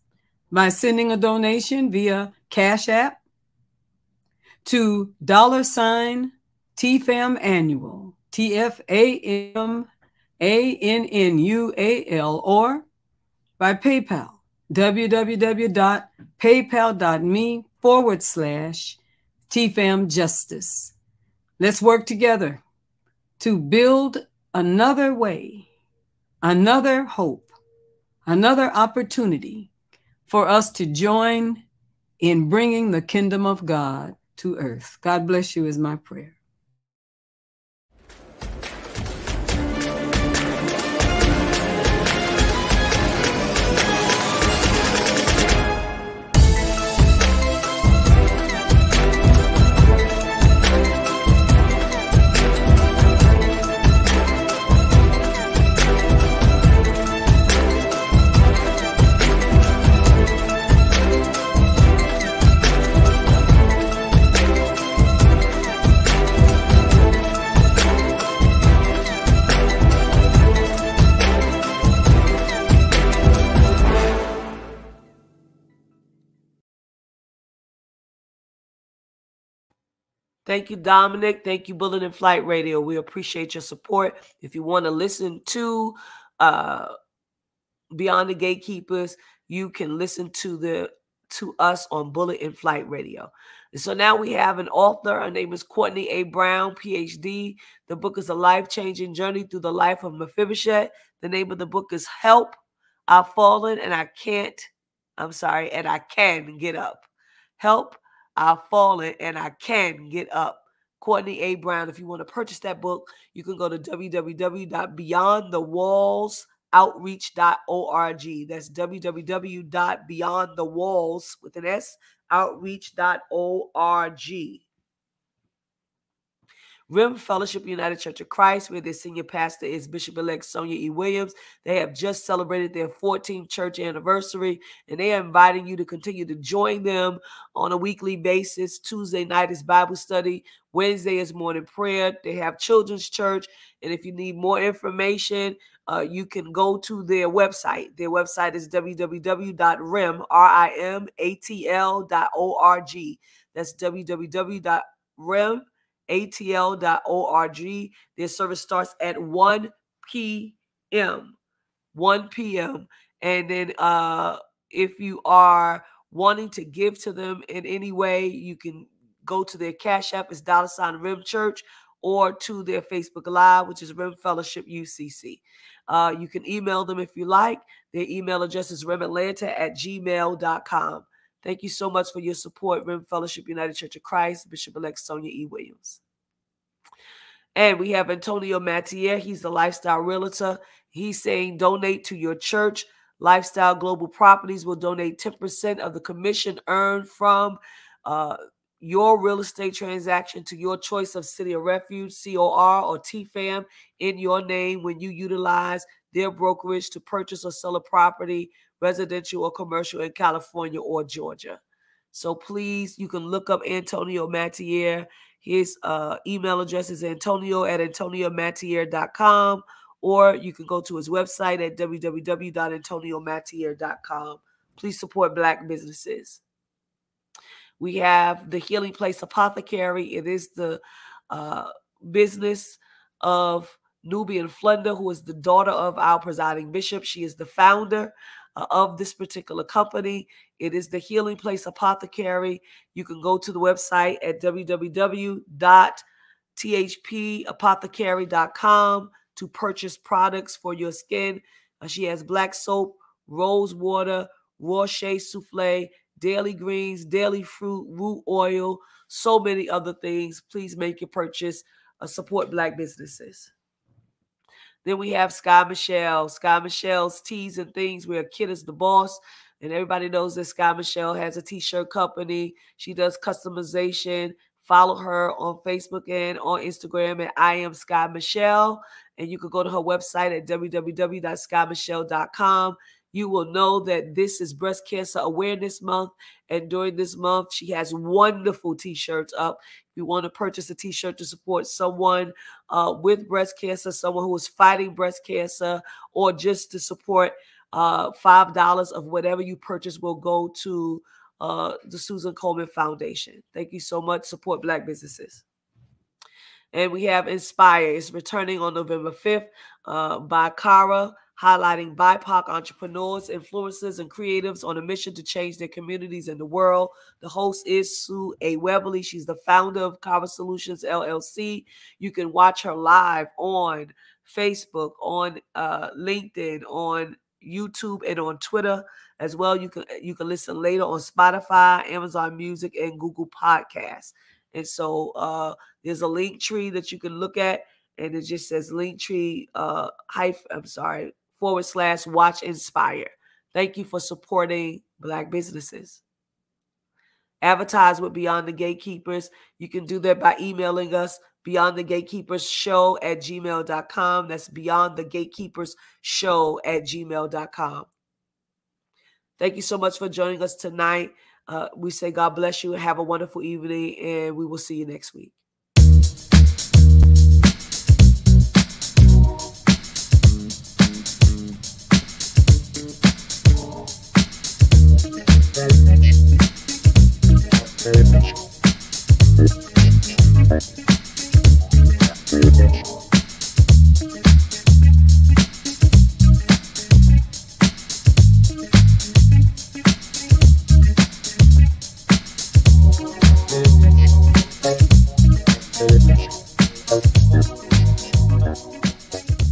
by sending a donation via Cash App to dollar sign TFAM annual, T F A M A N N U A L, or by PayPal, www.paypal.me forward slash TFAM Justice. Let's work together to build another way, another hope, another opportunity for us to join in bringing the kingdom of God to earth. God bless you, is my prayer. Thank you, Dominic. Thank you, Bullet and Flight Radio. We appreciate your support. If you want to listen to uh, Beyond the Gatekeepers, you can listen to the to us on Bullet and Flight Radio. And so now we have an author. Her name is Courtney A. Brown, PhD. The book is a life-changing journey through the life of Mephibosheth. The name of the book is Help. I've fallen and I can't. I'm sorry, and I can get up. Help. I've fallen and I can get up. Courtney A. Brown. If you want to purchase that book, you can go to www.beyondthewallsoutreach.org. That's www.beyondthewalls with an S outreach.org. Rim Fellowship United Church of Christ, where their senior pastor is Bishop elect Sonia E. Williams. They have just celebrated their 14th church anniversary, and they are inviting you to continue to join them on a weekly basis. Tuesday night is Bible study, Wednesday is morning prayer. They have children's church, and if you need more information, uh, you can go to their website. Their website is www.rimatl.org. That's www.rim atl.org. Their service starts at 1 p.m. 1 p.m. And then uh, if you are wanting to give to them in any way, you can go to their Cash App, it's dollar sign Rim Church, or to their Facebook Live, which is Rim Fellowship UCC. Uh, you can email them if you like. Their email address is rimatlanta at gmail.com. Thank you so much for your support, Rim Fellowship United Church of Christ, Bishop elect Sonia E. Williams. And we have Antonio Mattier. He's the lifestyle realtor. He's saying donate to your church. Lifestyle Global Properties will donate 10% of the commission earned from uh, your real estate transaction to your choice of City of Refuge, COR, or TFAM in your name when you utilize their brokerage to purchase or sell a property residential or commercial in California or Georgia. So please, you can look up Antonio Mattier. His uh, email address is antonio at antoniomattier.com, or you can go to his website at www.antoniomattier.com. Please support Black businesses. We have the Healing Place Apothecary. It is the uh, business of Nubian Flunder, who is the daughter of our presiding bishop. She is the founder uh, of this particular company. It is the Healing Place Apothecary. You can go to the website at www.thpapothecary.com to purchase products for your skin. Uh, she has black soap, rose water, Rocher souffle, daily greens, daily fruit, root oil, so many other things. Please make your purchase. Uh, support black businesses. Then we have Sky Michelle. Sky Michelle's tees and things where kid is the boss. And everybody knows that Sky Michelle has a t-shirt company. She does customization. Follow her on Facebook and on Instagram at I am Sky Michelle. And you can go to her website at www.skymichelle.com you will know that this is Breast Cancer Awareness Month. And during this month, she has wonderful t shirts up. If you want to purchase a t shirt to support someone uh, with breast cancer, someone who is fighting breast cancer, or just to support uh, $5 of whatever you purchase will go to uh, the Susan Komen Foundation. Thank you so much. Support Black businesses. And we have Inspire. It's returning on November 5th uh, by Cara, highlighting BIPOC entrepreneurs, influencers, and creatives on a mission to change their communities and the world. The host is Sue A. Weberly. She's the founder of Cara Solutions LLC. You can watch her live on Facebook, on uh, LinkedIn, on YouTube, and on Twitter as well. You can you can listen later on Spotify, Amazon Music, and Google Podcasts. And so uh, there's a Linktree that you can look at, and it just says Linktree uh hyphen, I'm sorry, forward slash watch inspire. Thank you for supporting black businesses. Advertise with Beyond the Gatekeepers. You can do that by emailing us beyond the gatekeepers show at gmail.com. That's beyond the gatekeepers show at gmail.com. Thank you so much for joining us tonight. Uh, we say God bless you. Have a wonderful evening, and we will see you next week. Thank you.